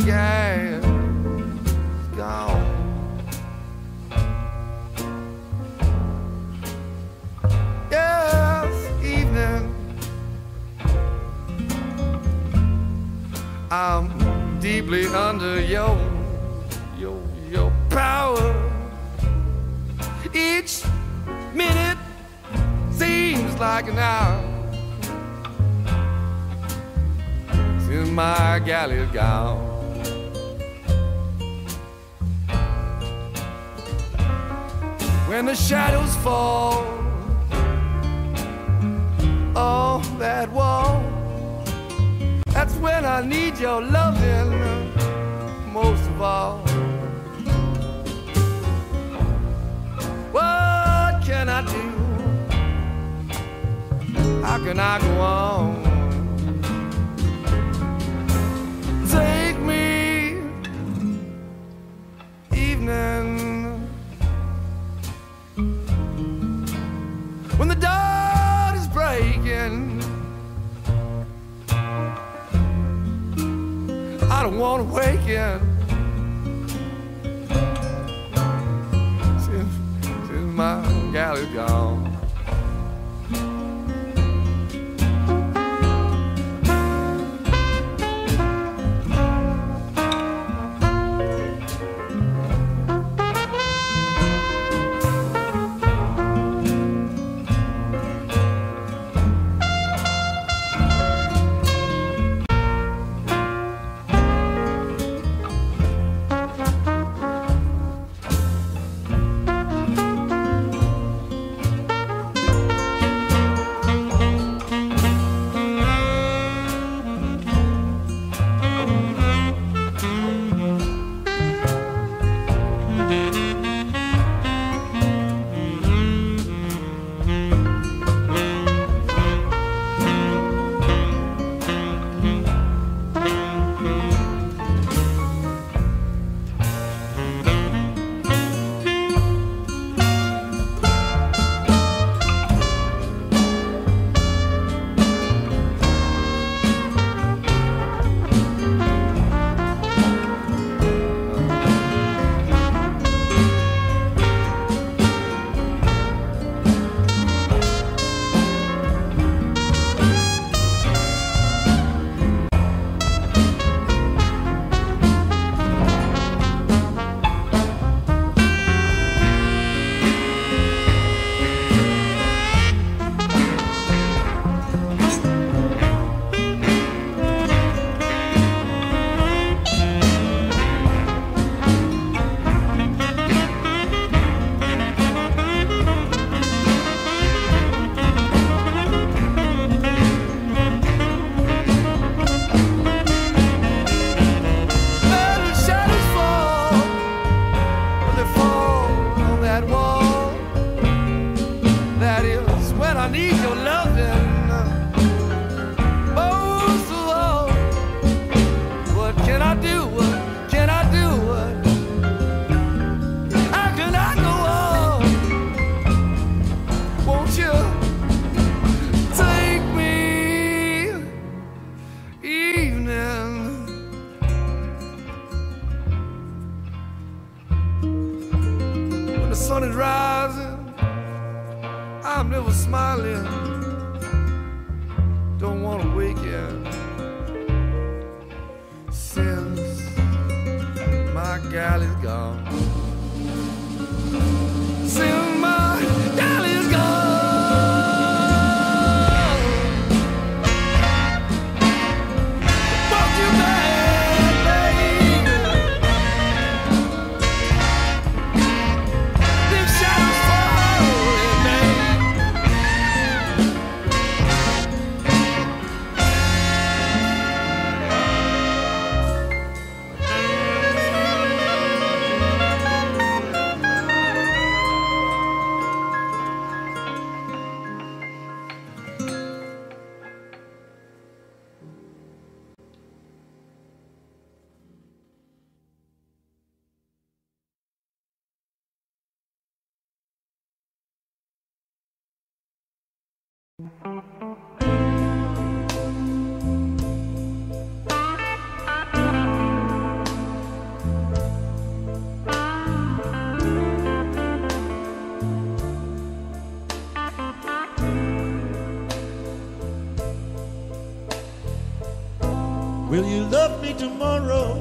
Will you love me tomorrow?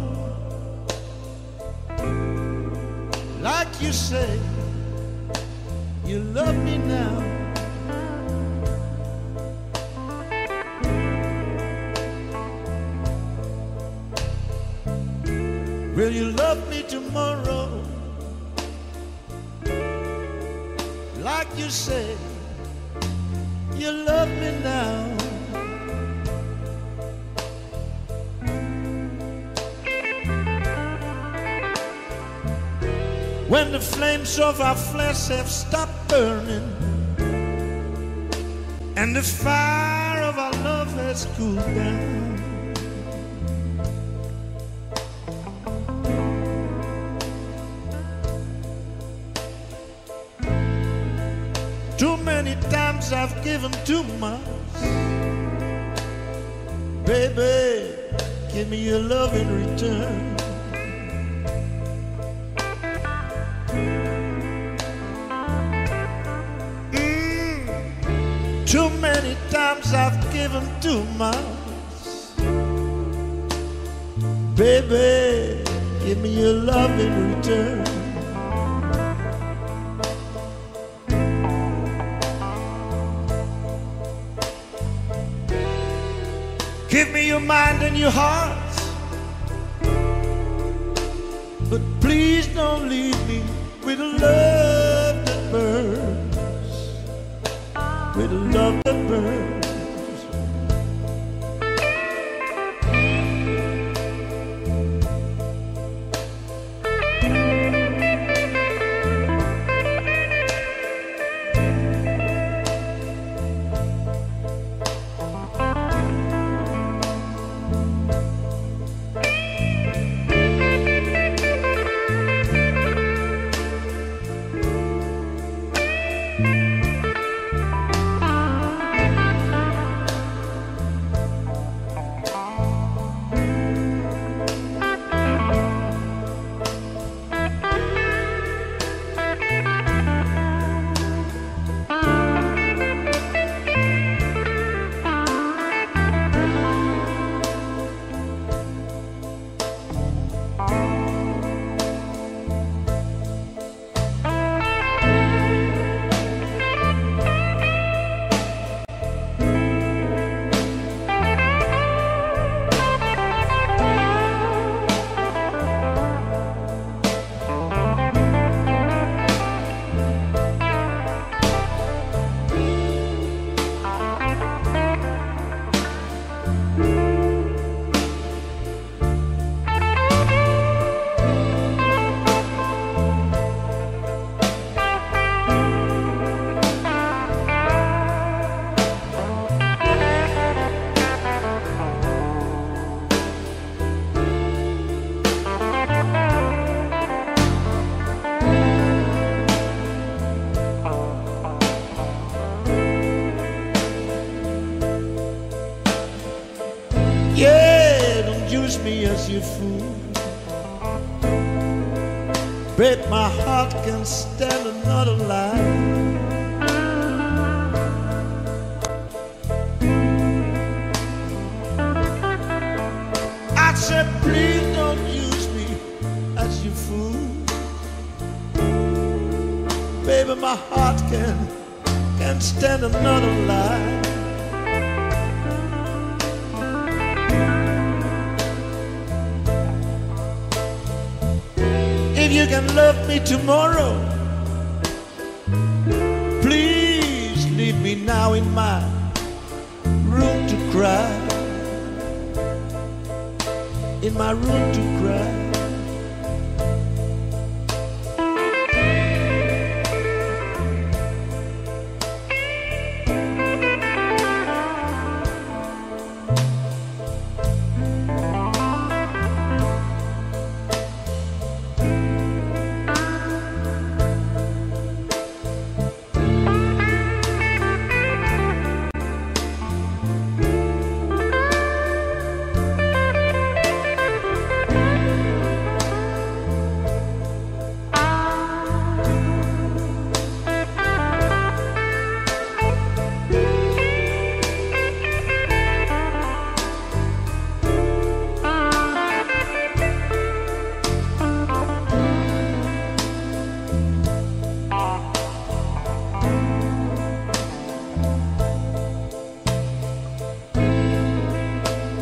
Like you say, you love me now. Will you love me tomorrow? Like you say, you love me now. When the flames of our flesh have stopped burning and the fire of our love has cooled down. Too many times I've given too much. Baby, give me your love in return. Many times I've given too much. Baby, give me your love in return. Give me your mind and your heart. But please don't leave me with a love love stand another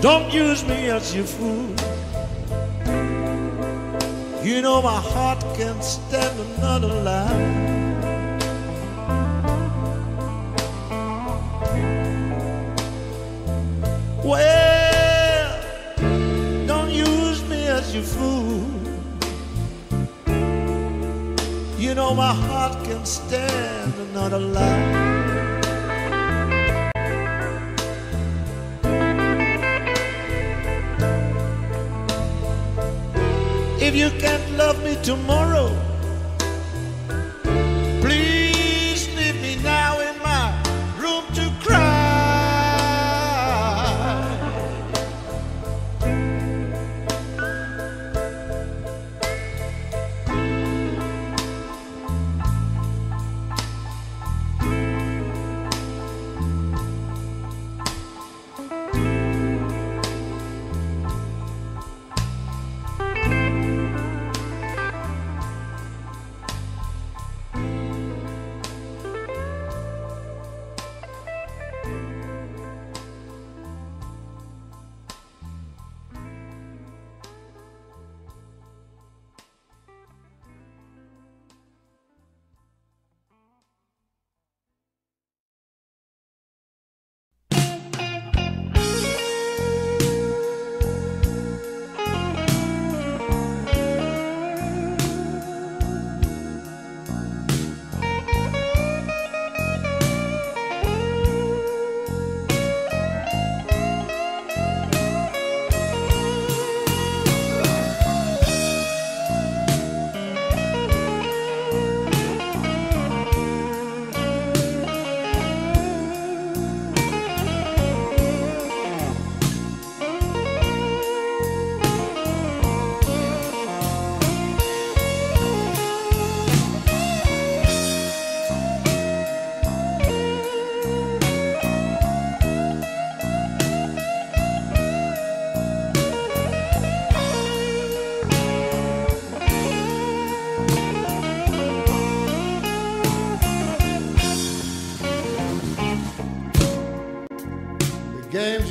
Don't use me as your fool. You know my heart can't stand another lie. Well, don't use me as your fool. You know my heart can't stand another lie. You can't love me tomorrow,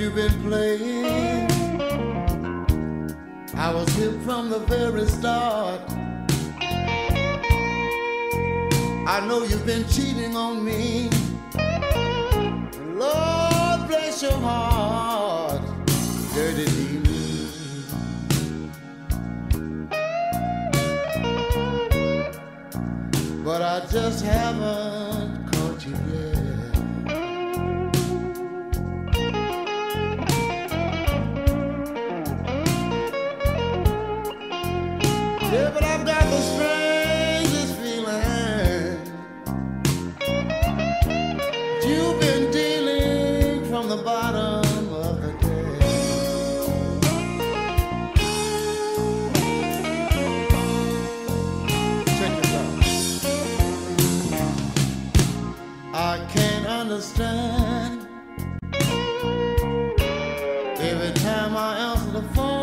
you've been playing, I was here from the very start. I know you've been cheating on me. Every time I answer the phone.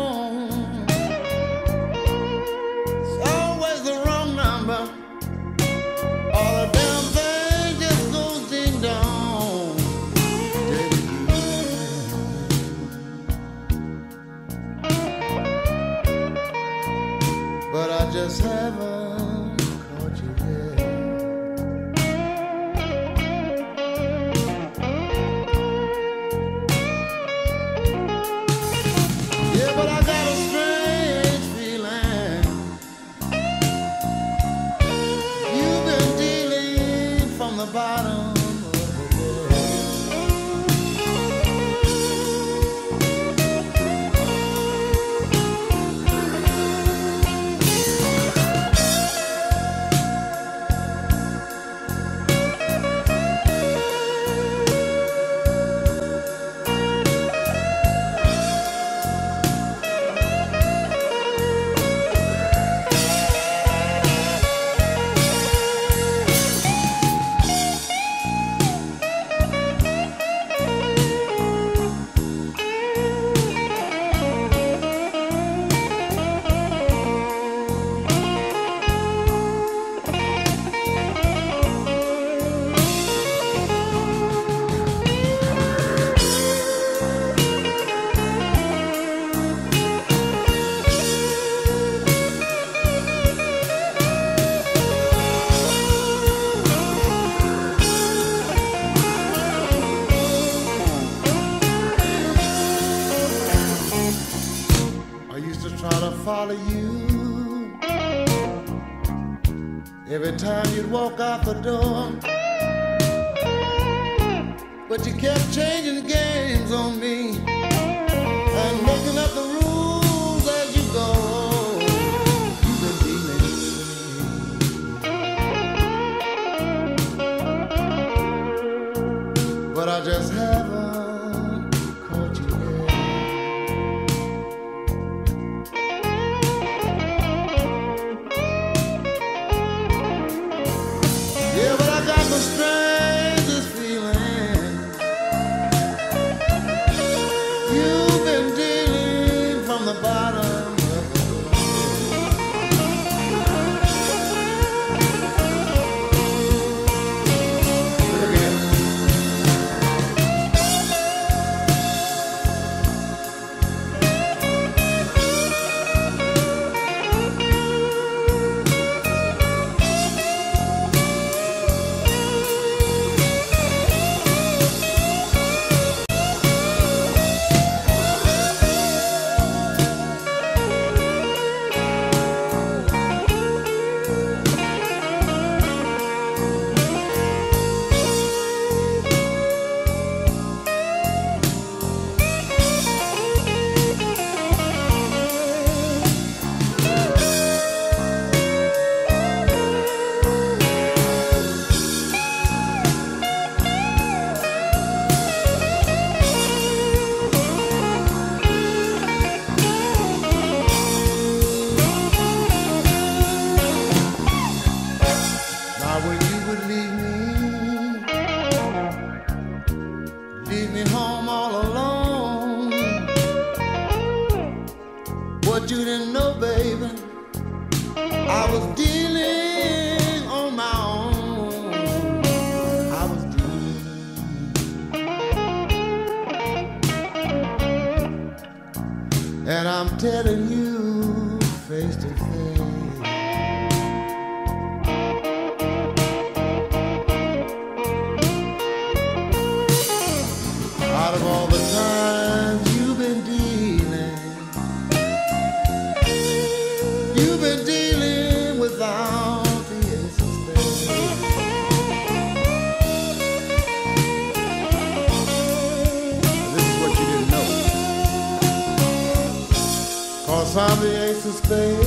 The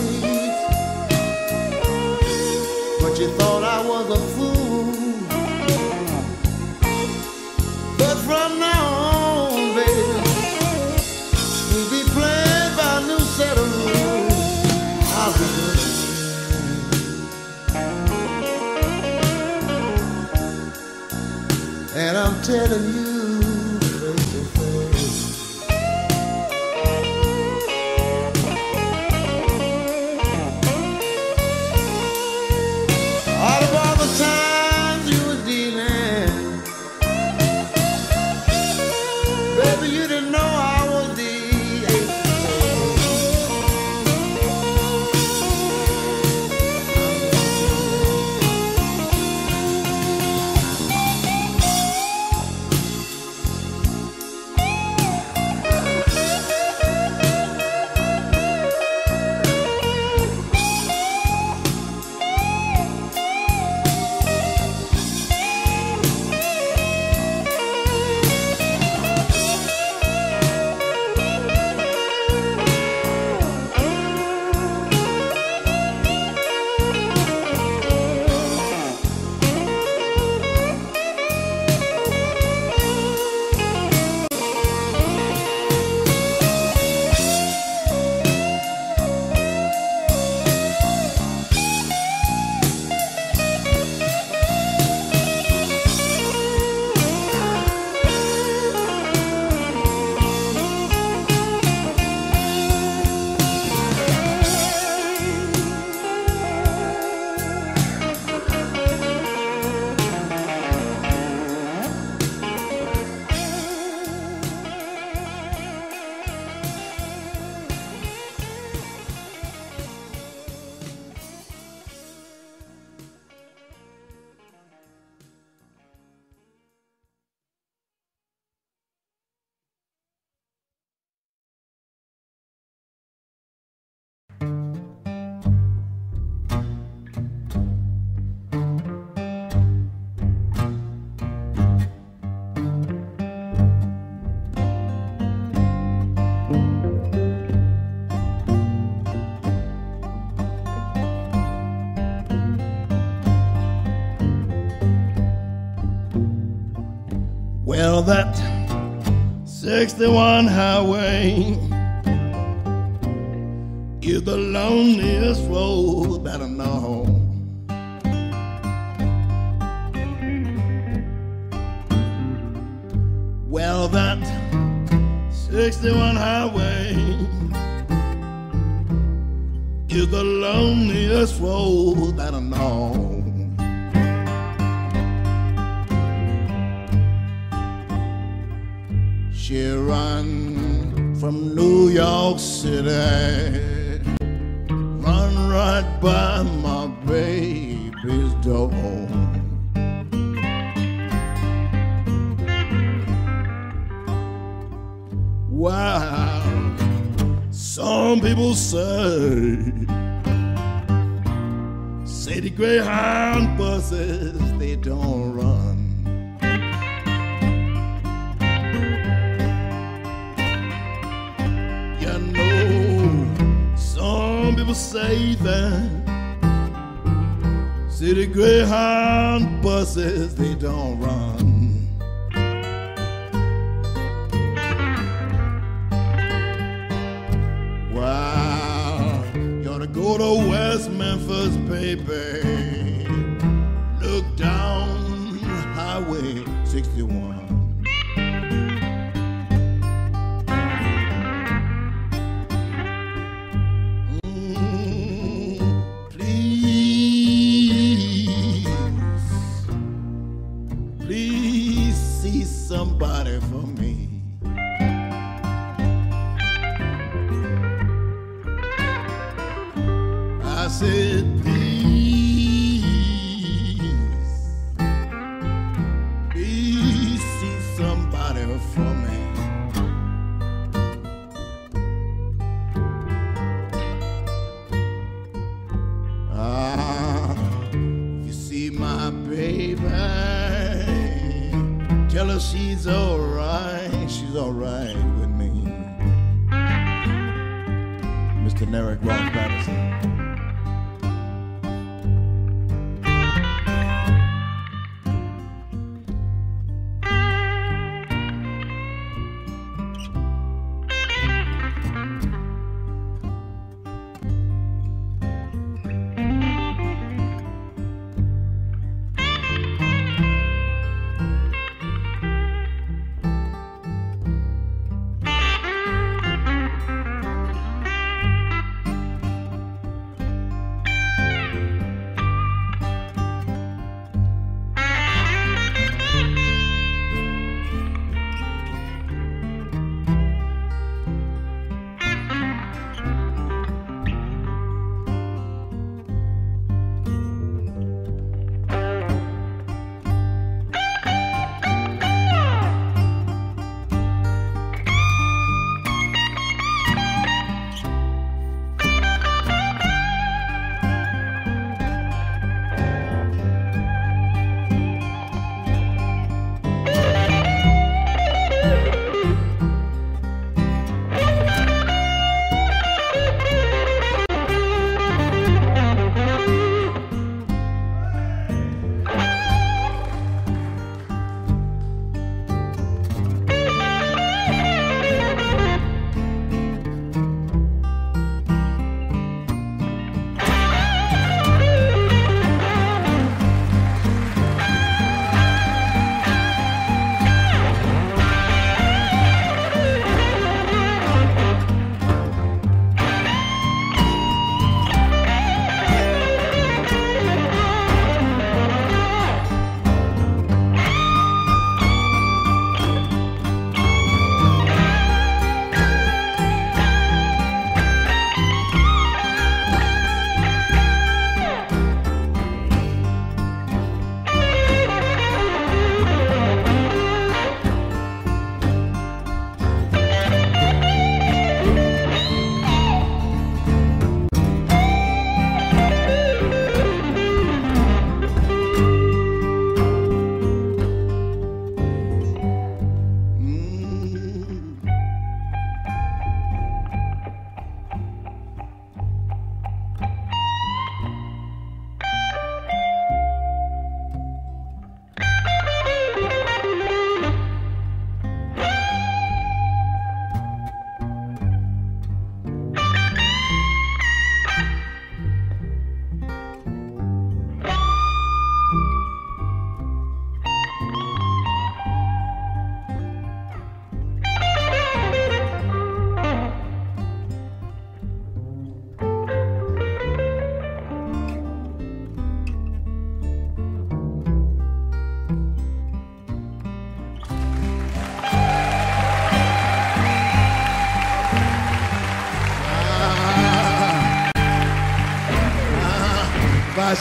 61 highway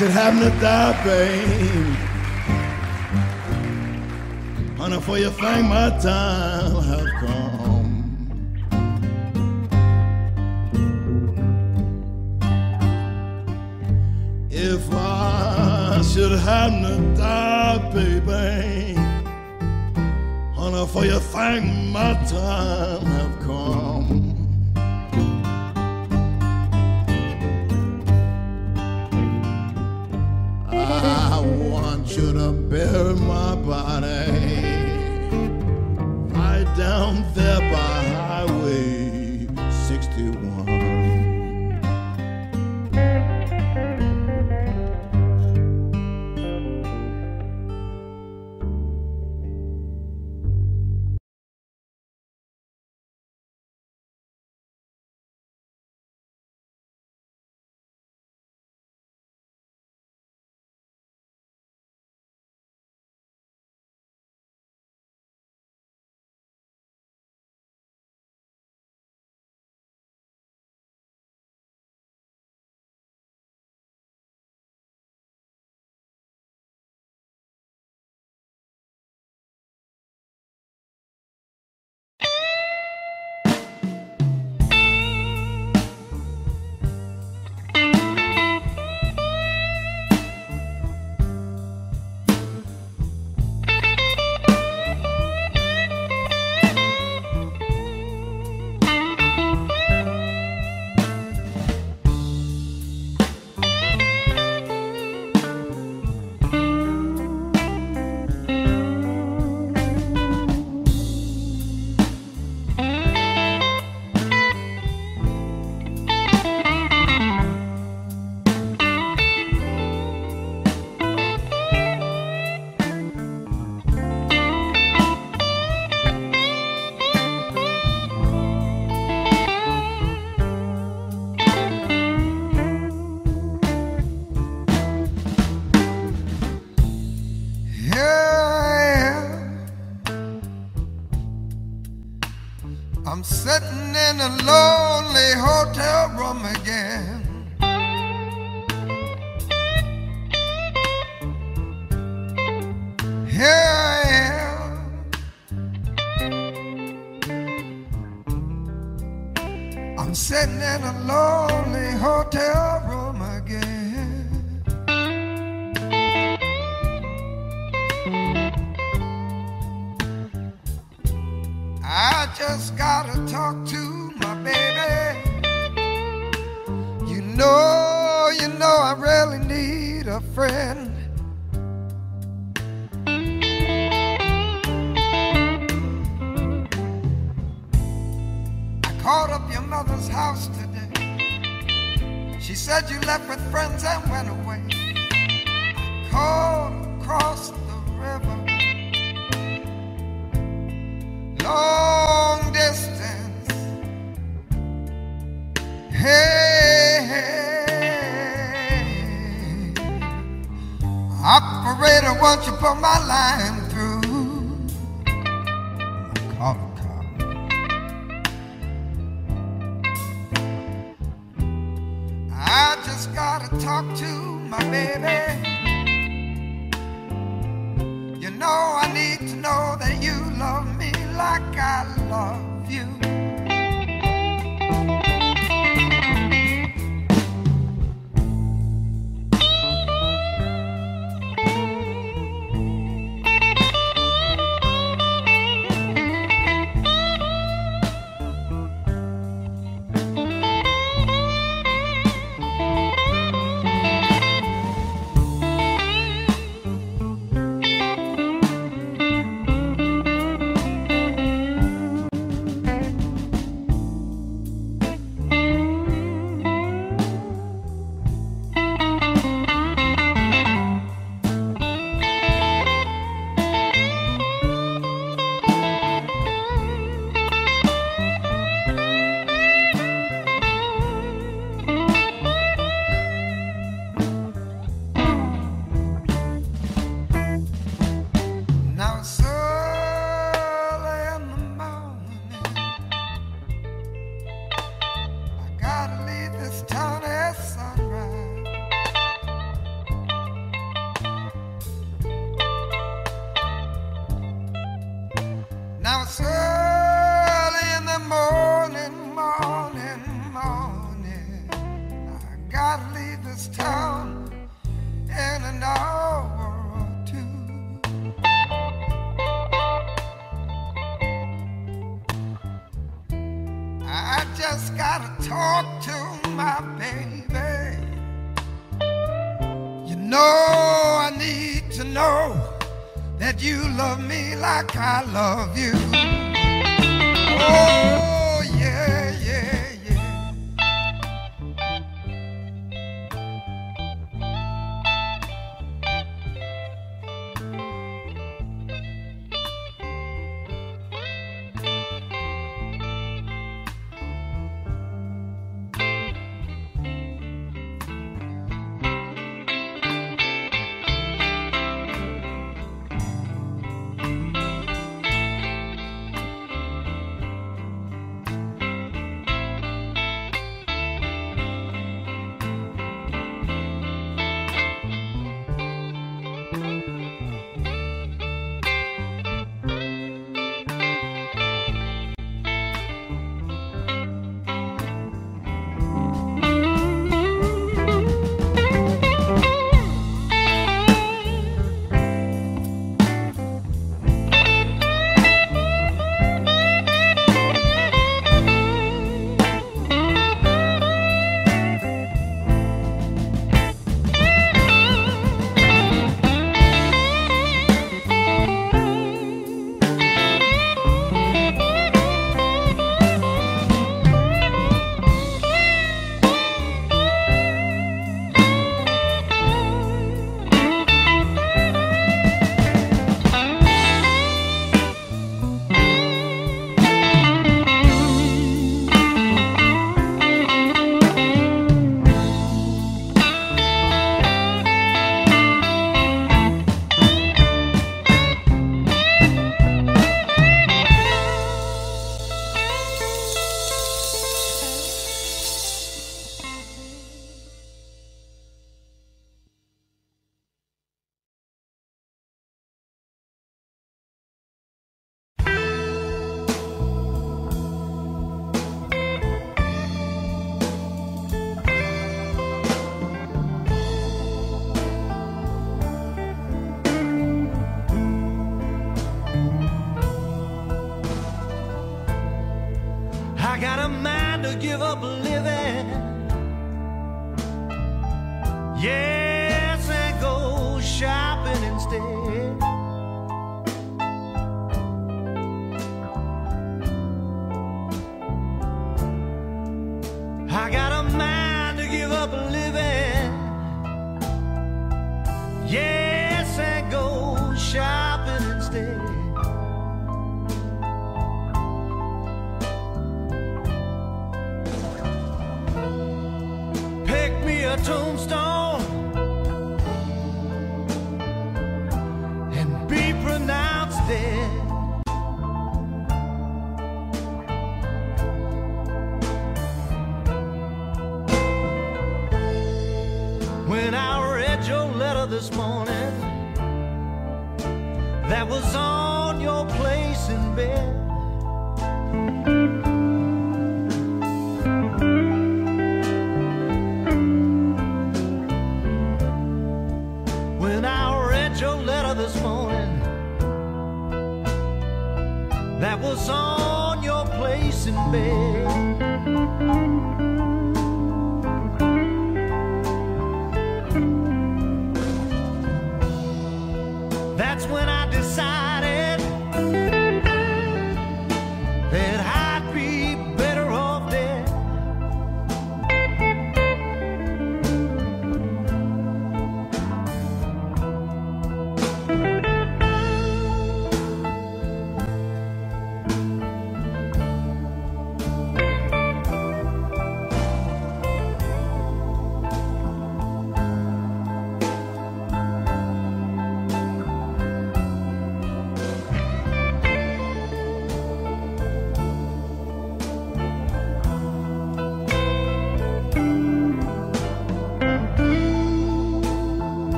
should happen to die, babe. Honey, for you think my time have come. If I should happen to die, baby. Honey, for you think my time in a lonely hotel.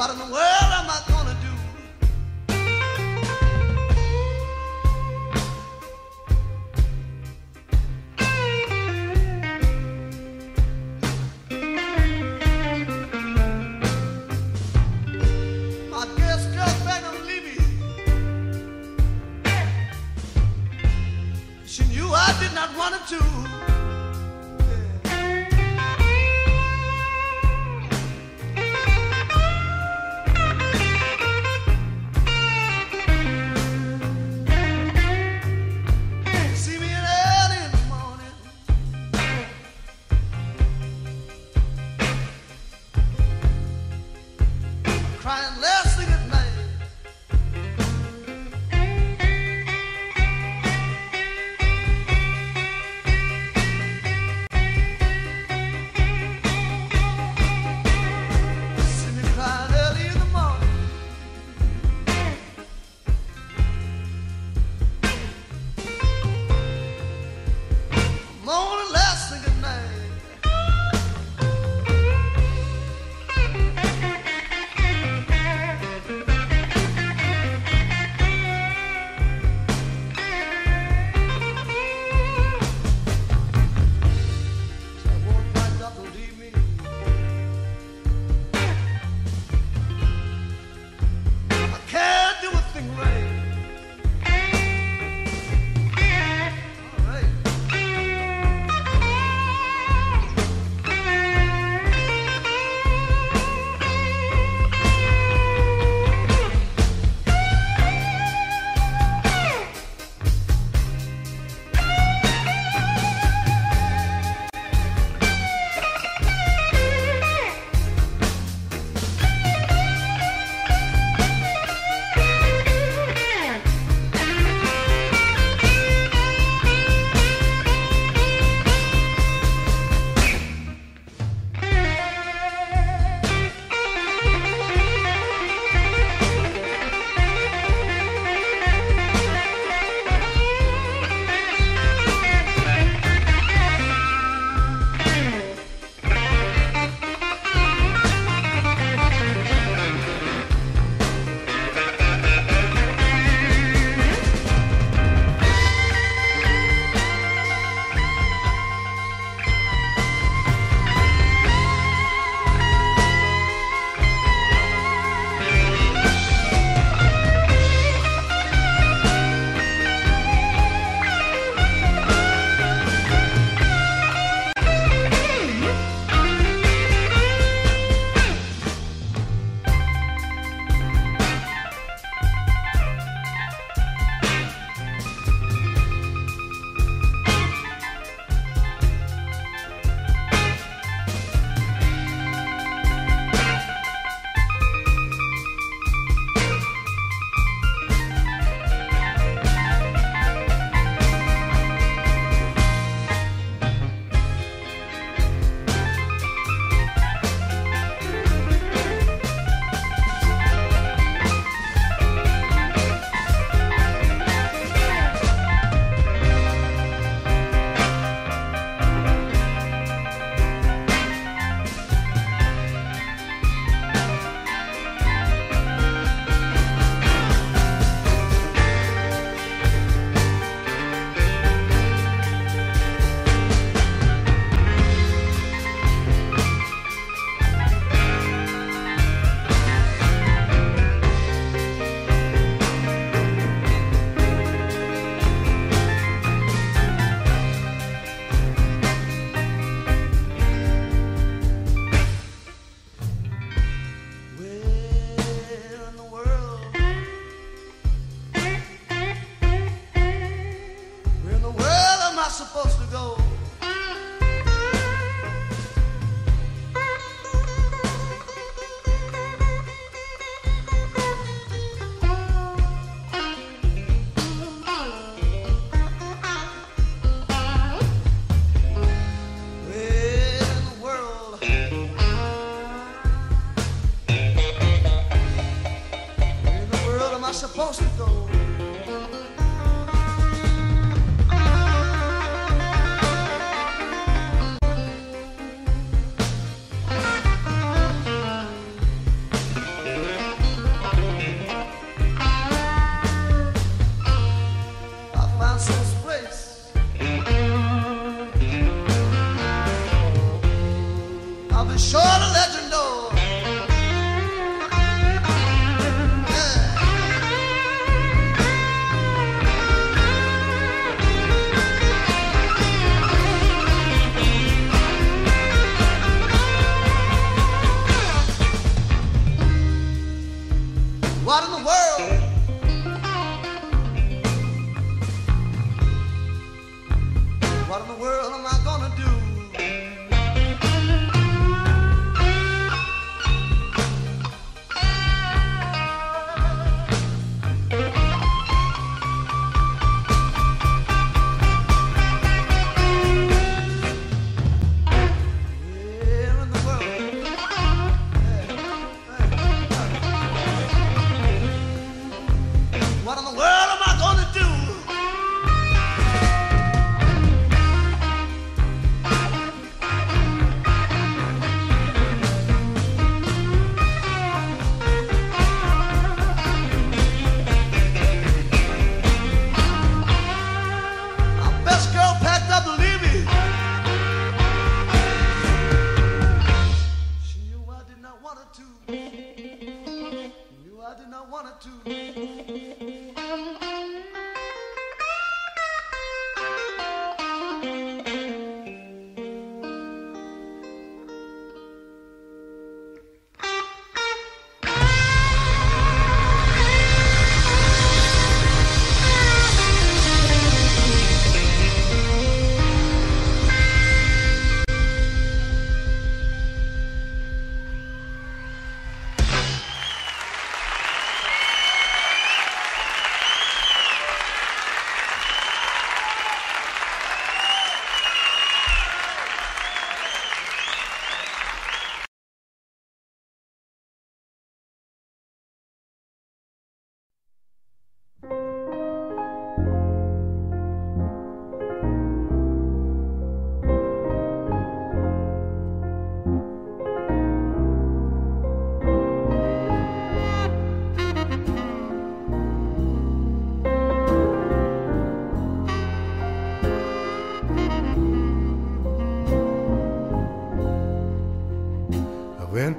வரணும்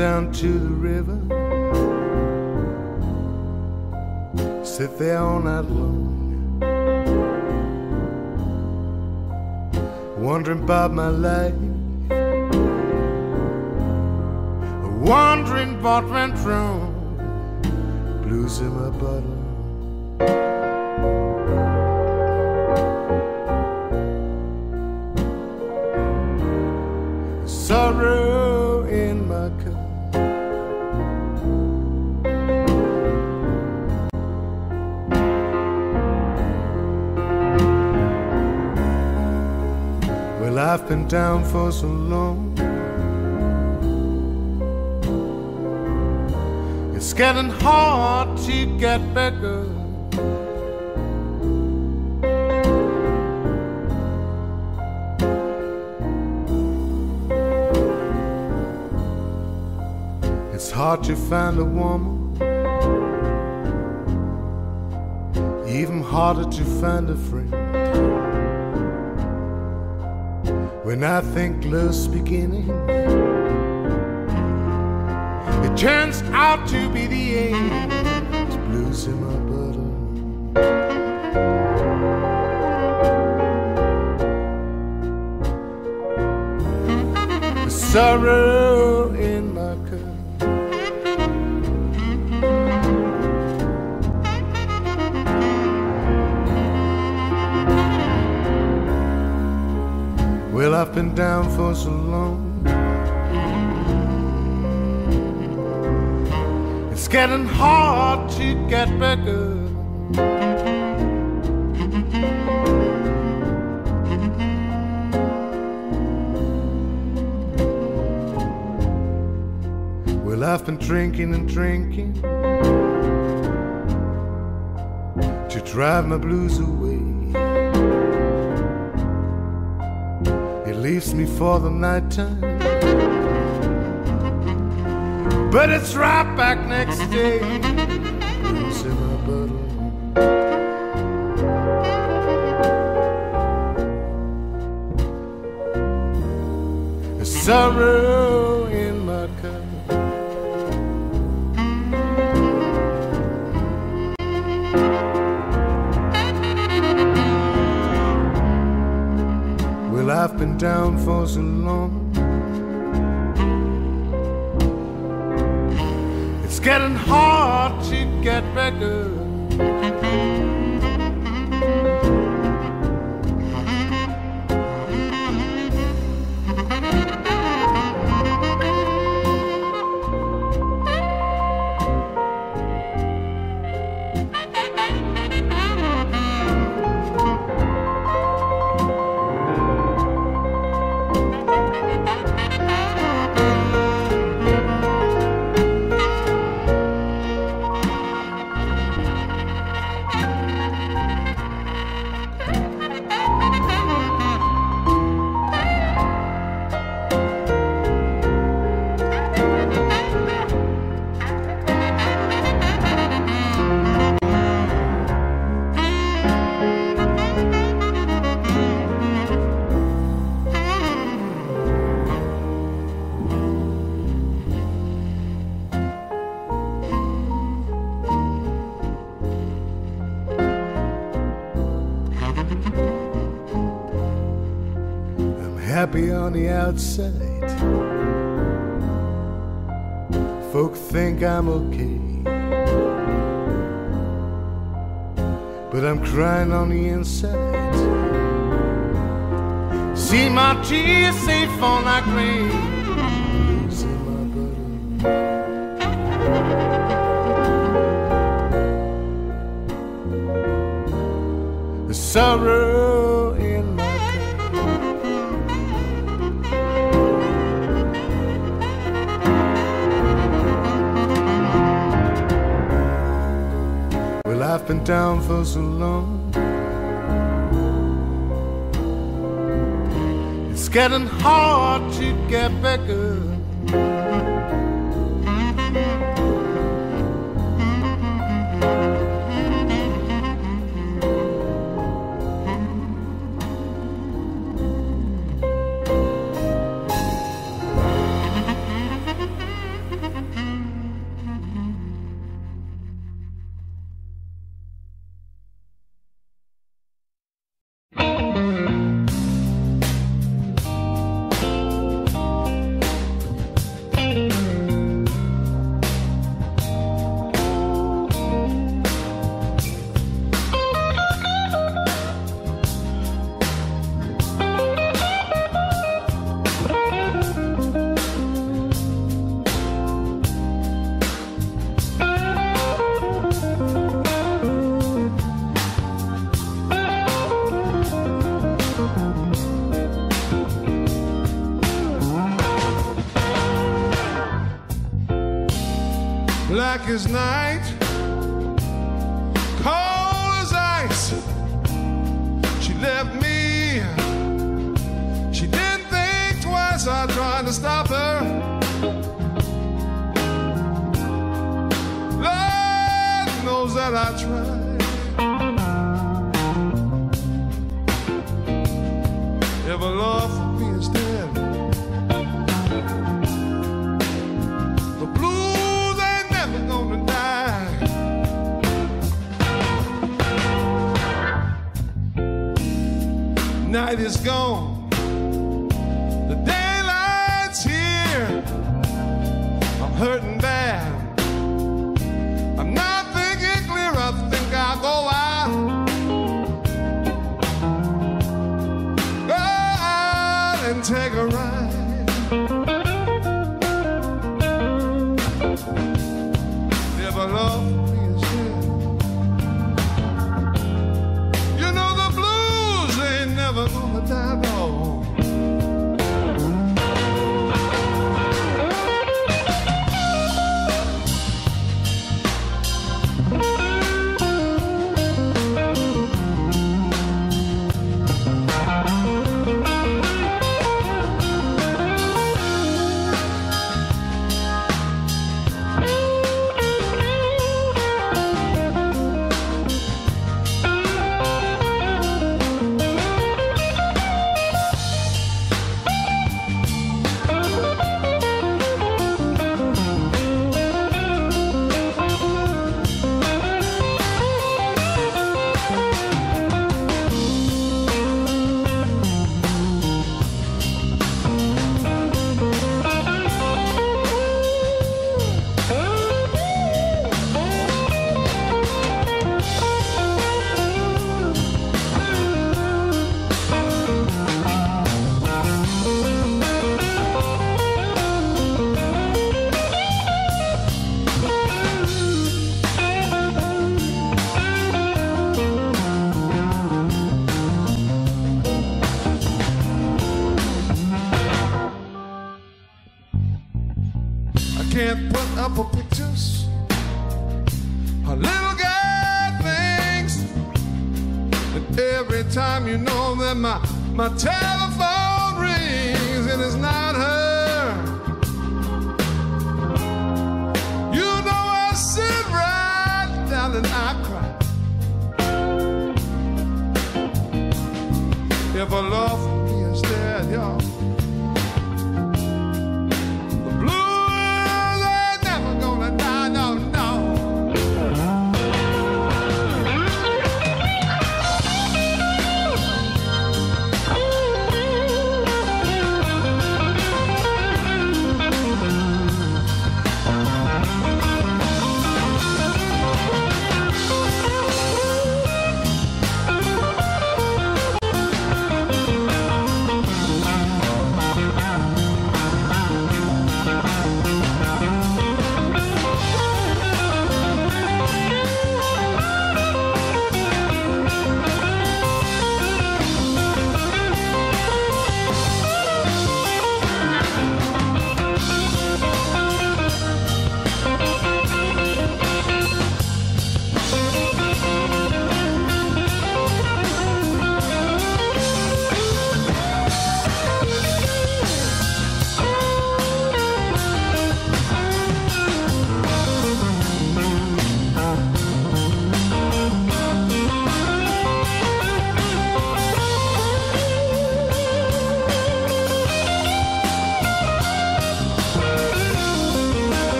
down to the river, sit there all night long, wondering about my life, wondering what went wrong, blues in my bottle. Been down for so long. It's getting hard to get better. It's hard to find a woman, even harder to find a friend. When I think love's beginning, it turns out to be the end. getting hard to get bigger. Well, I've been drinking and drinking to drive my blues away. It leaves me for the night time but it's right back next day. Summer outside. Folk think I'm okay, but I'm crying on the inside. See my tears safe on that grave. been down for so long. It's getting hard to get back up. is night.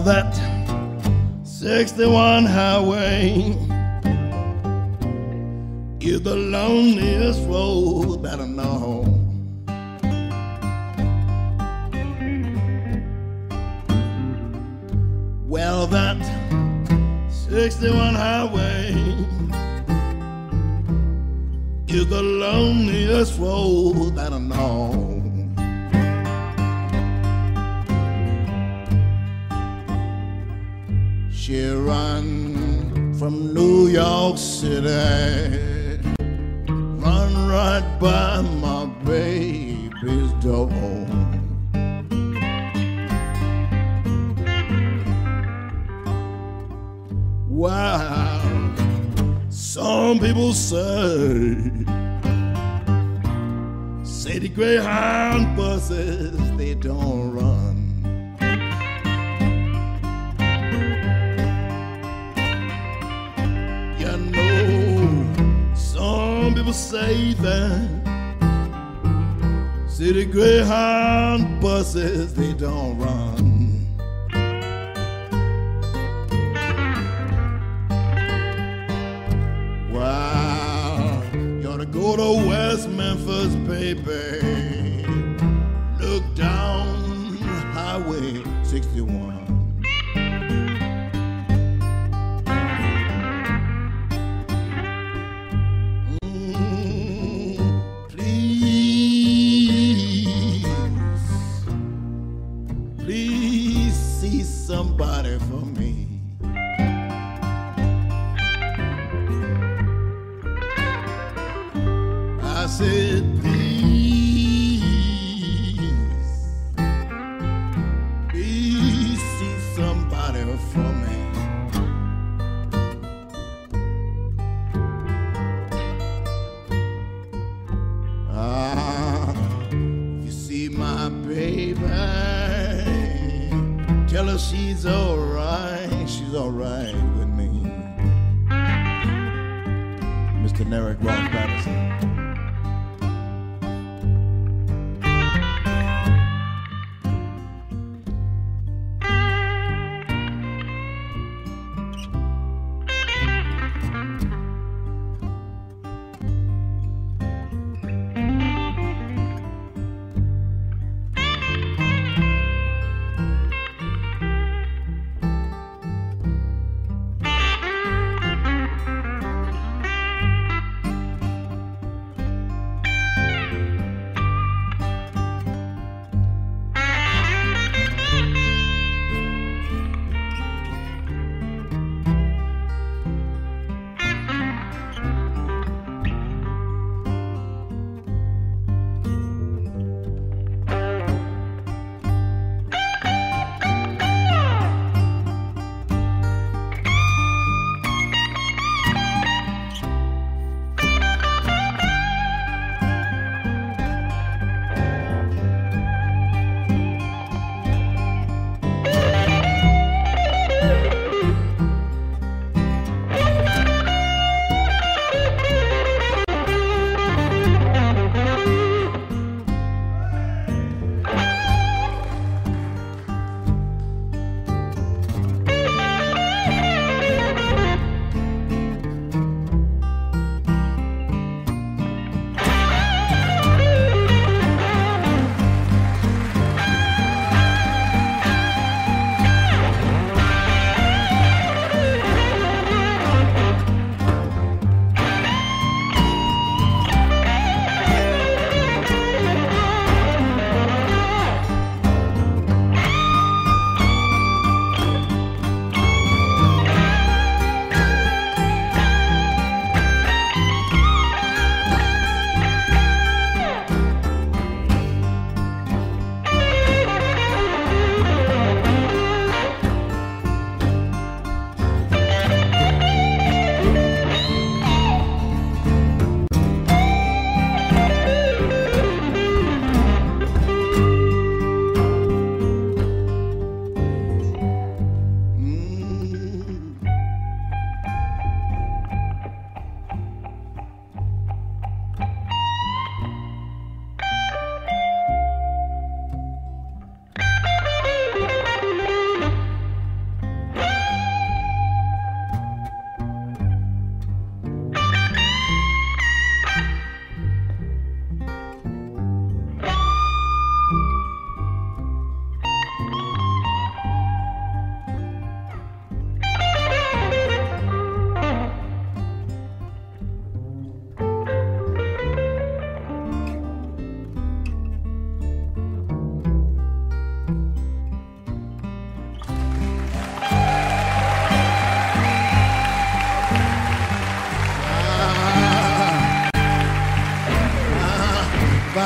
That. 61 highway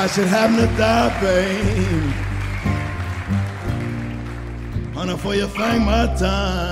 I should happen to die, babe. Honey, for your fame, my time.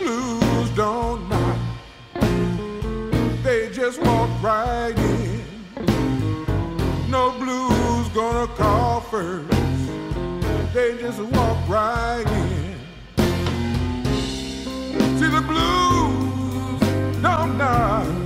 blues don't knock, they just walk right in. No blues gonna call first, they just walk right in. See the blues don't knock.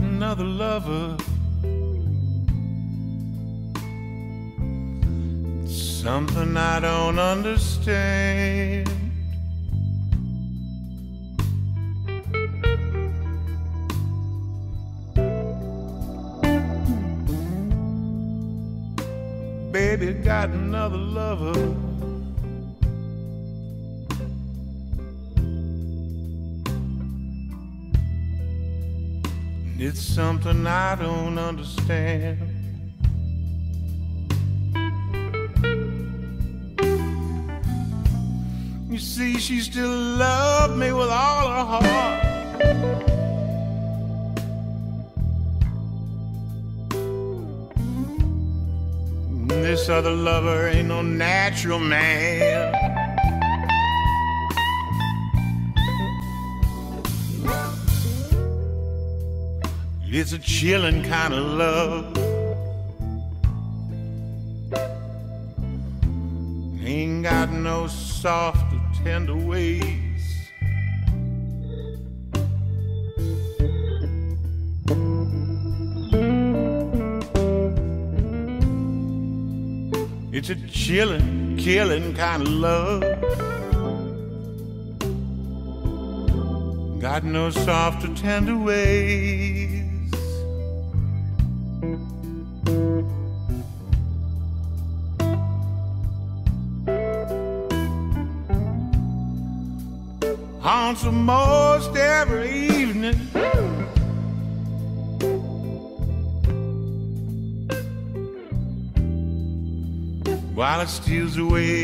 Lover. Something I don't understand. Baby got another lover. Something I don't understand. You see, she still loved me with all her heart. This other lover ain't no natural man. It's a chilling kind of love. Ain't got no soft or tender ways. It's a chilling, killing kind of love. Got no soft or tender ways. Steals away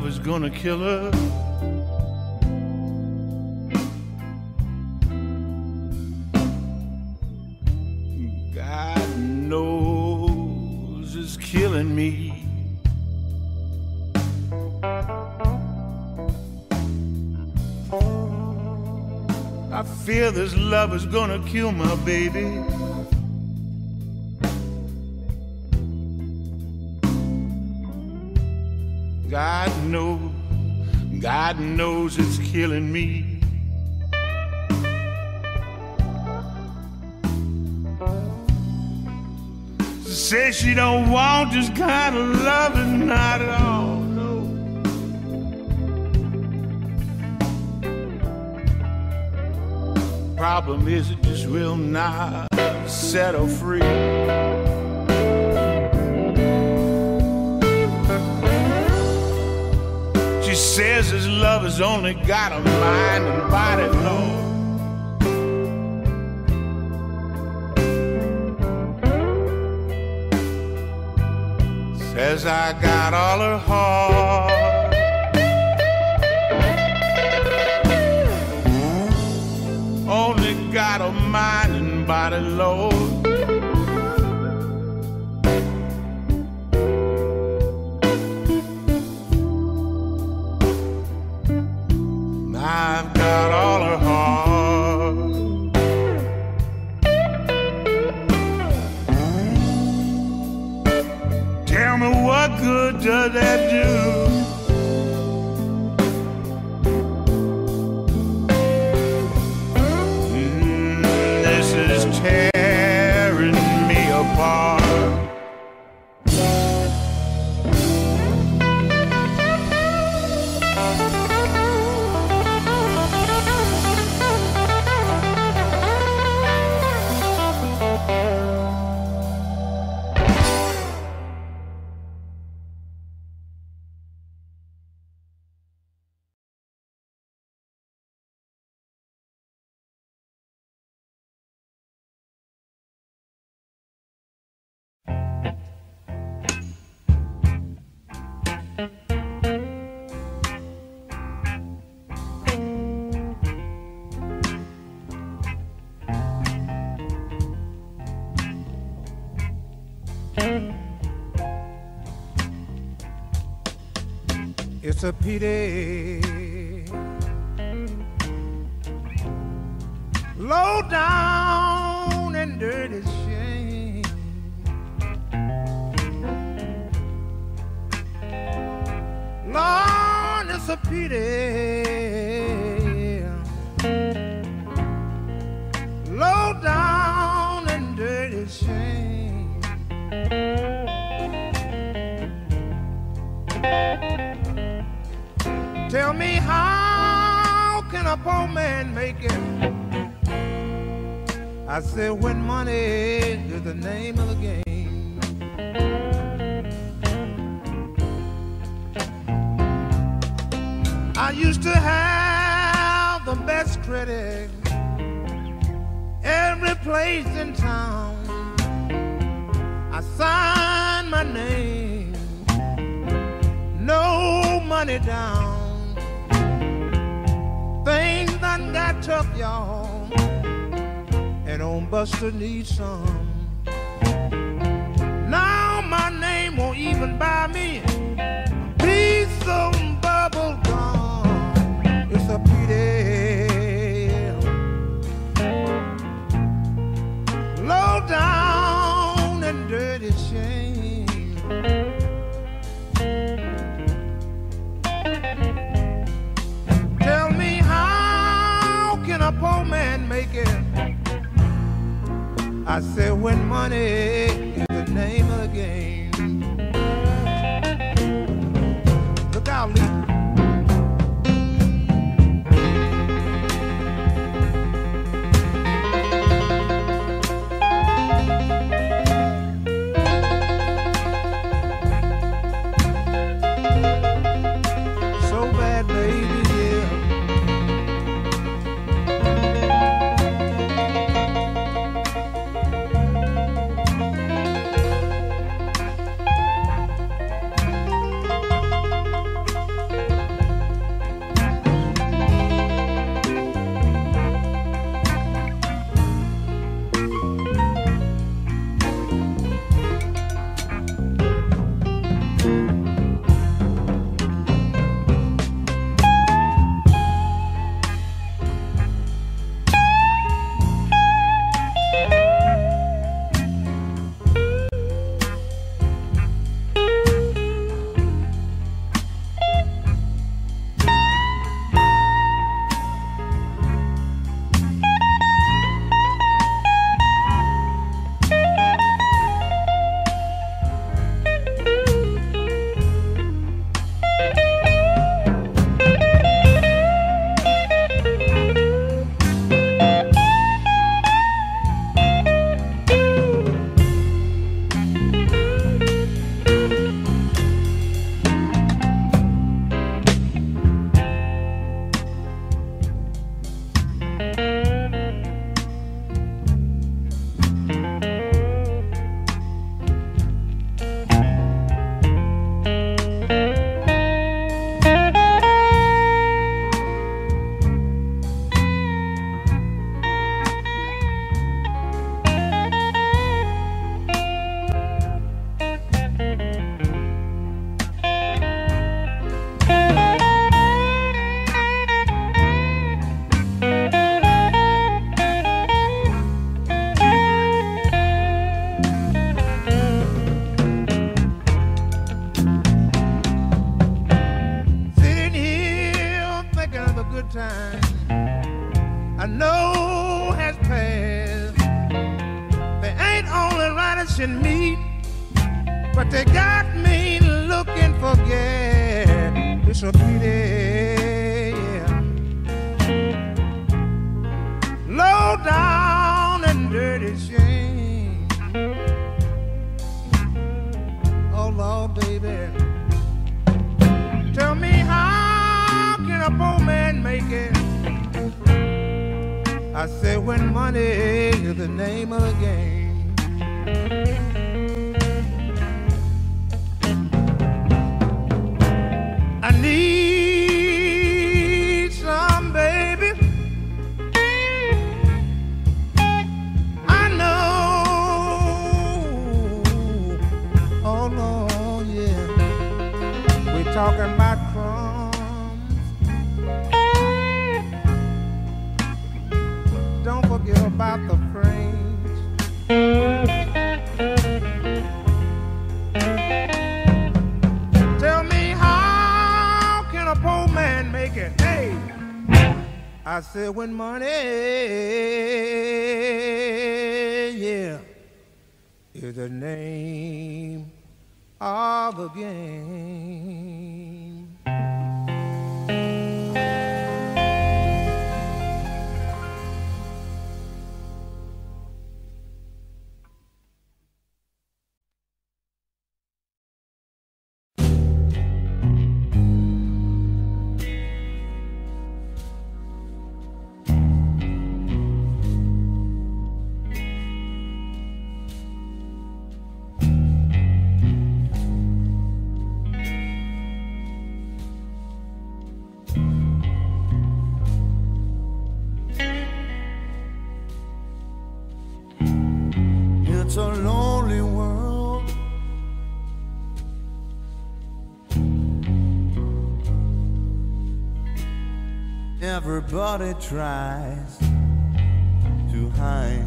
love is gonna kill her. God knows it's killing me. I fear this love is gonna kill my baby. Knows it's killing me. Say she don't want this kind of loving, not at all, no. Problem is, it just will not set her free. Says his love has only got a mind and body, Lord. Says I got all her heart. It's a pity. Low down and dirty shame. Lord, it's a pity. Tell me how can a poor man make it? I said when money is the name of the game. I used to have the best credit every place in town. I signed my name, no money down. Got tough, y'all, and on Buster needs some. Now my name won't even buy me a piece of bubble gum. It's a pity. Poor man make it? I said when money is the name of the game. said when money everybody tries to hide.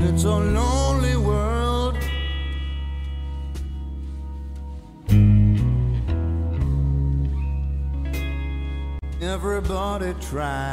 It's a lonely world. Everybody tries.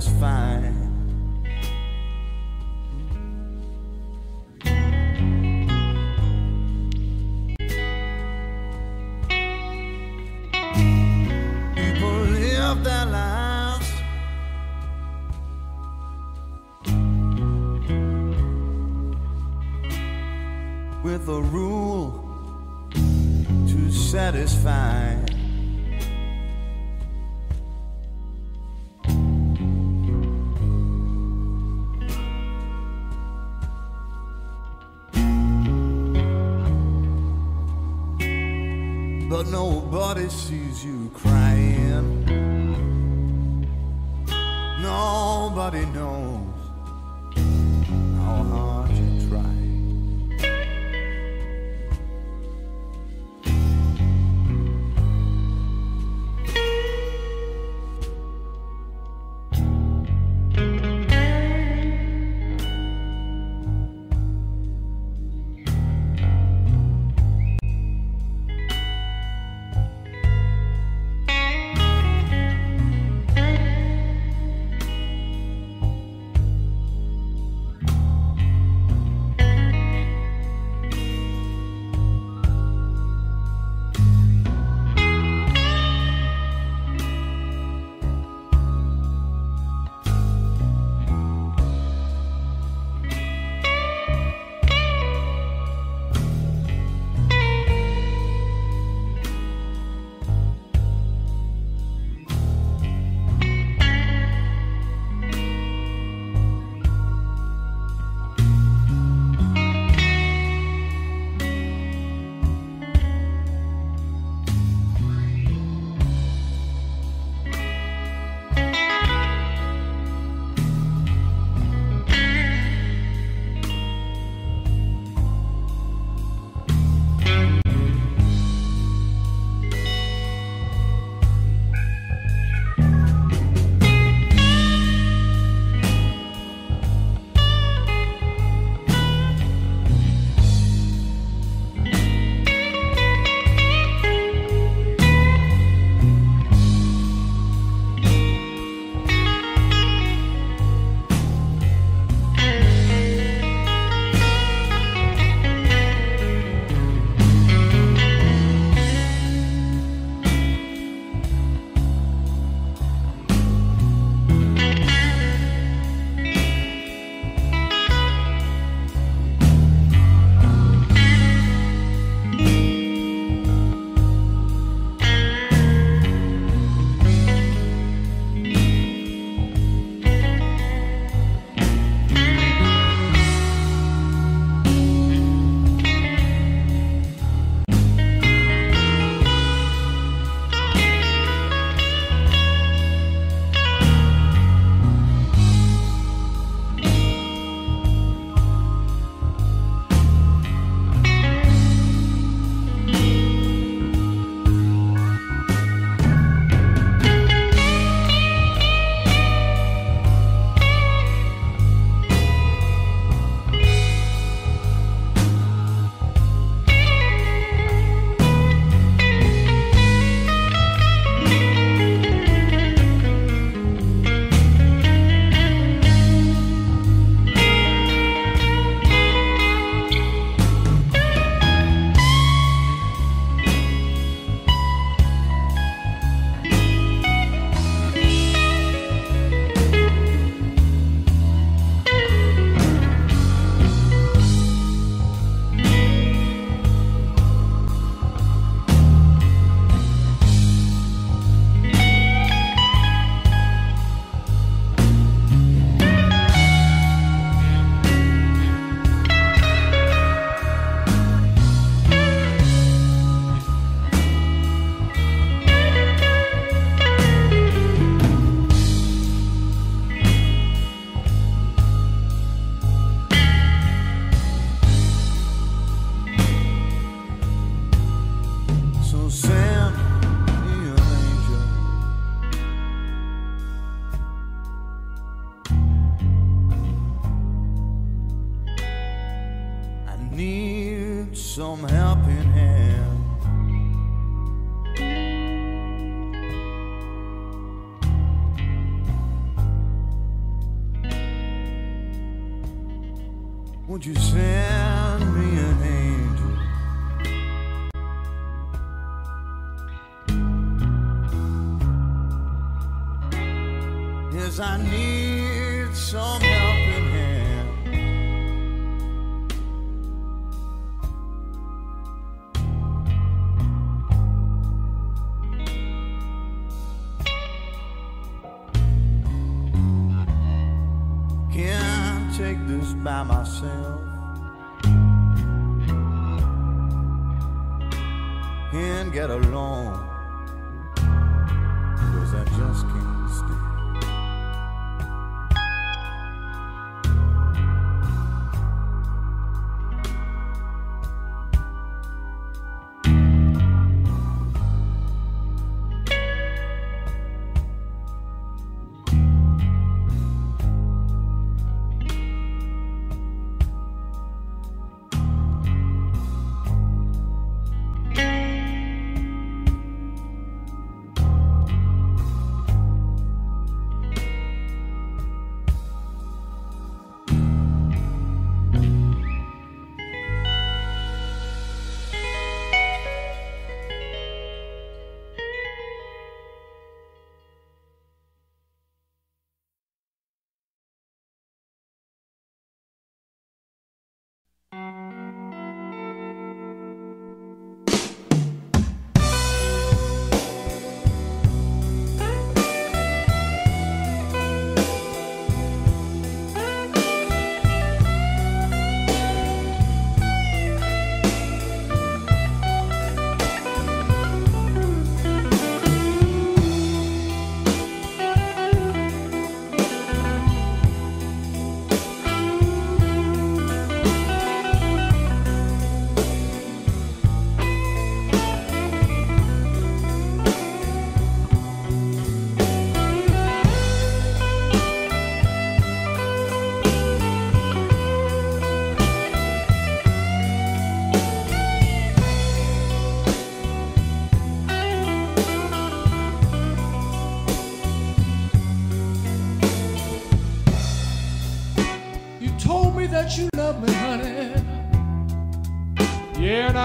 It's fine.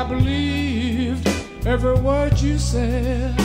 I believed every word you said.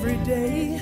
Every day.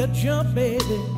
To jump, baby,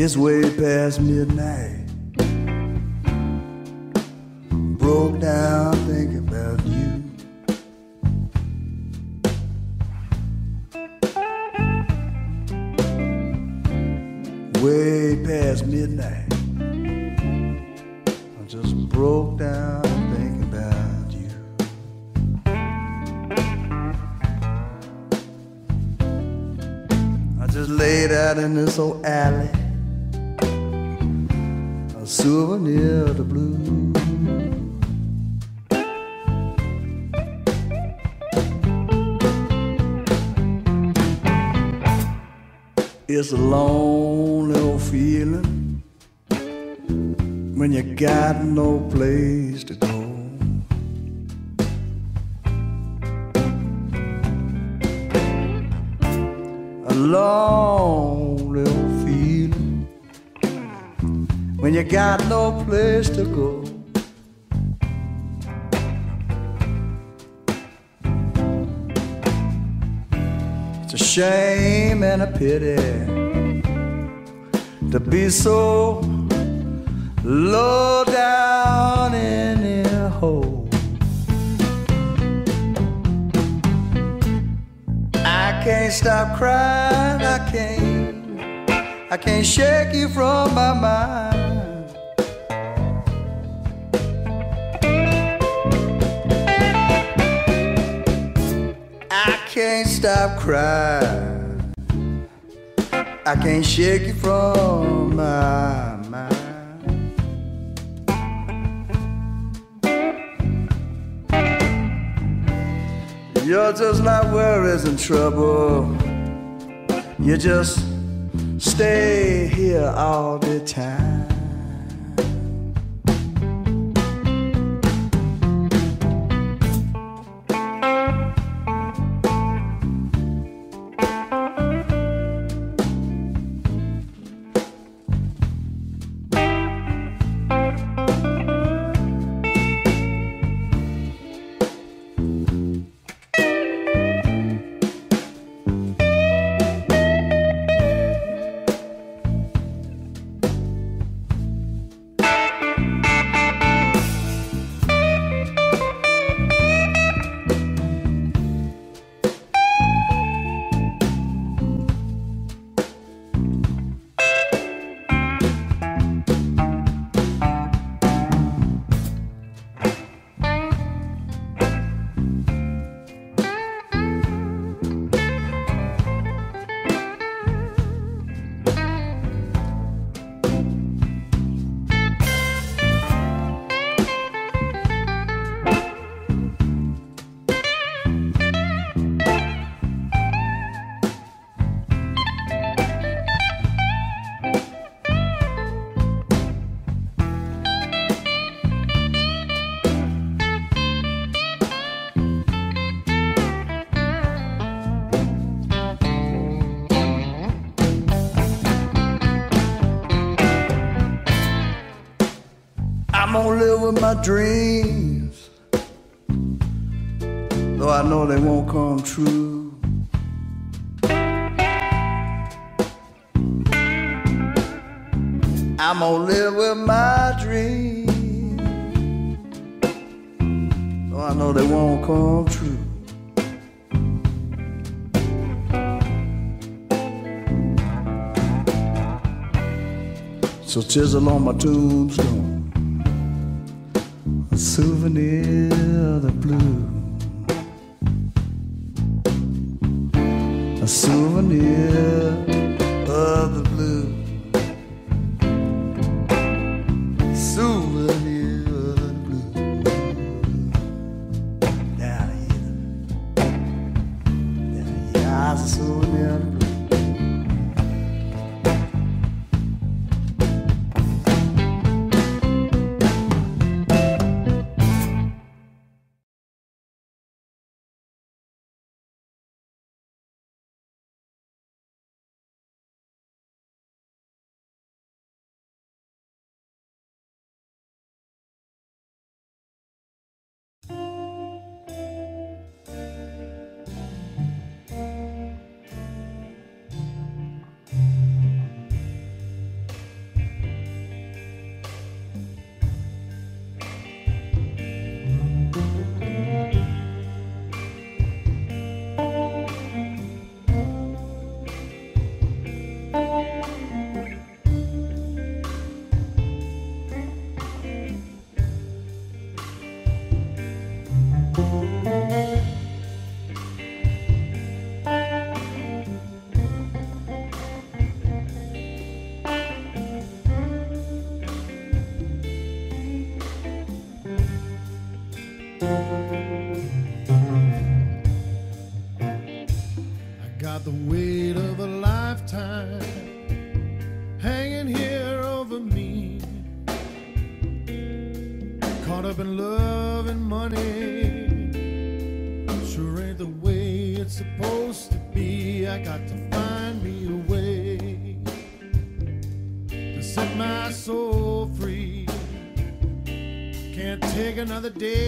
It's way past midnight. Pity to be so low down in a hole. I can't stop crying, I can't, I can't shake you from my mind. I can't stop crying. Can't shake you from my mind. You're just like worries and trouble. You just stay here all the time. My dreams, though I know they won't come true. I'm gonna live with my dreams, though I know they won't come true. So chisel on my tombstone another day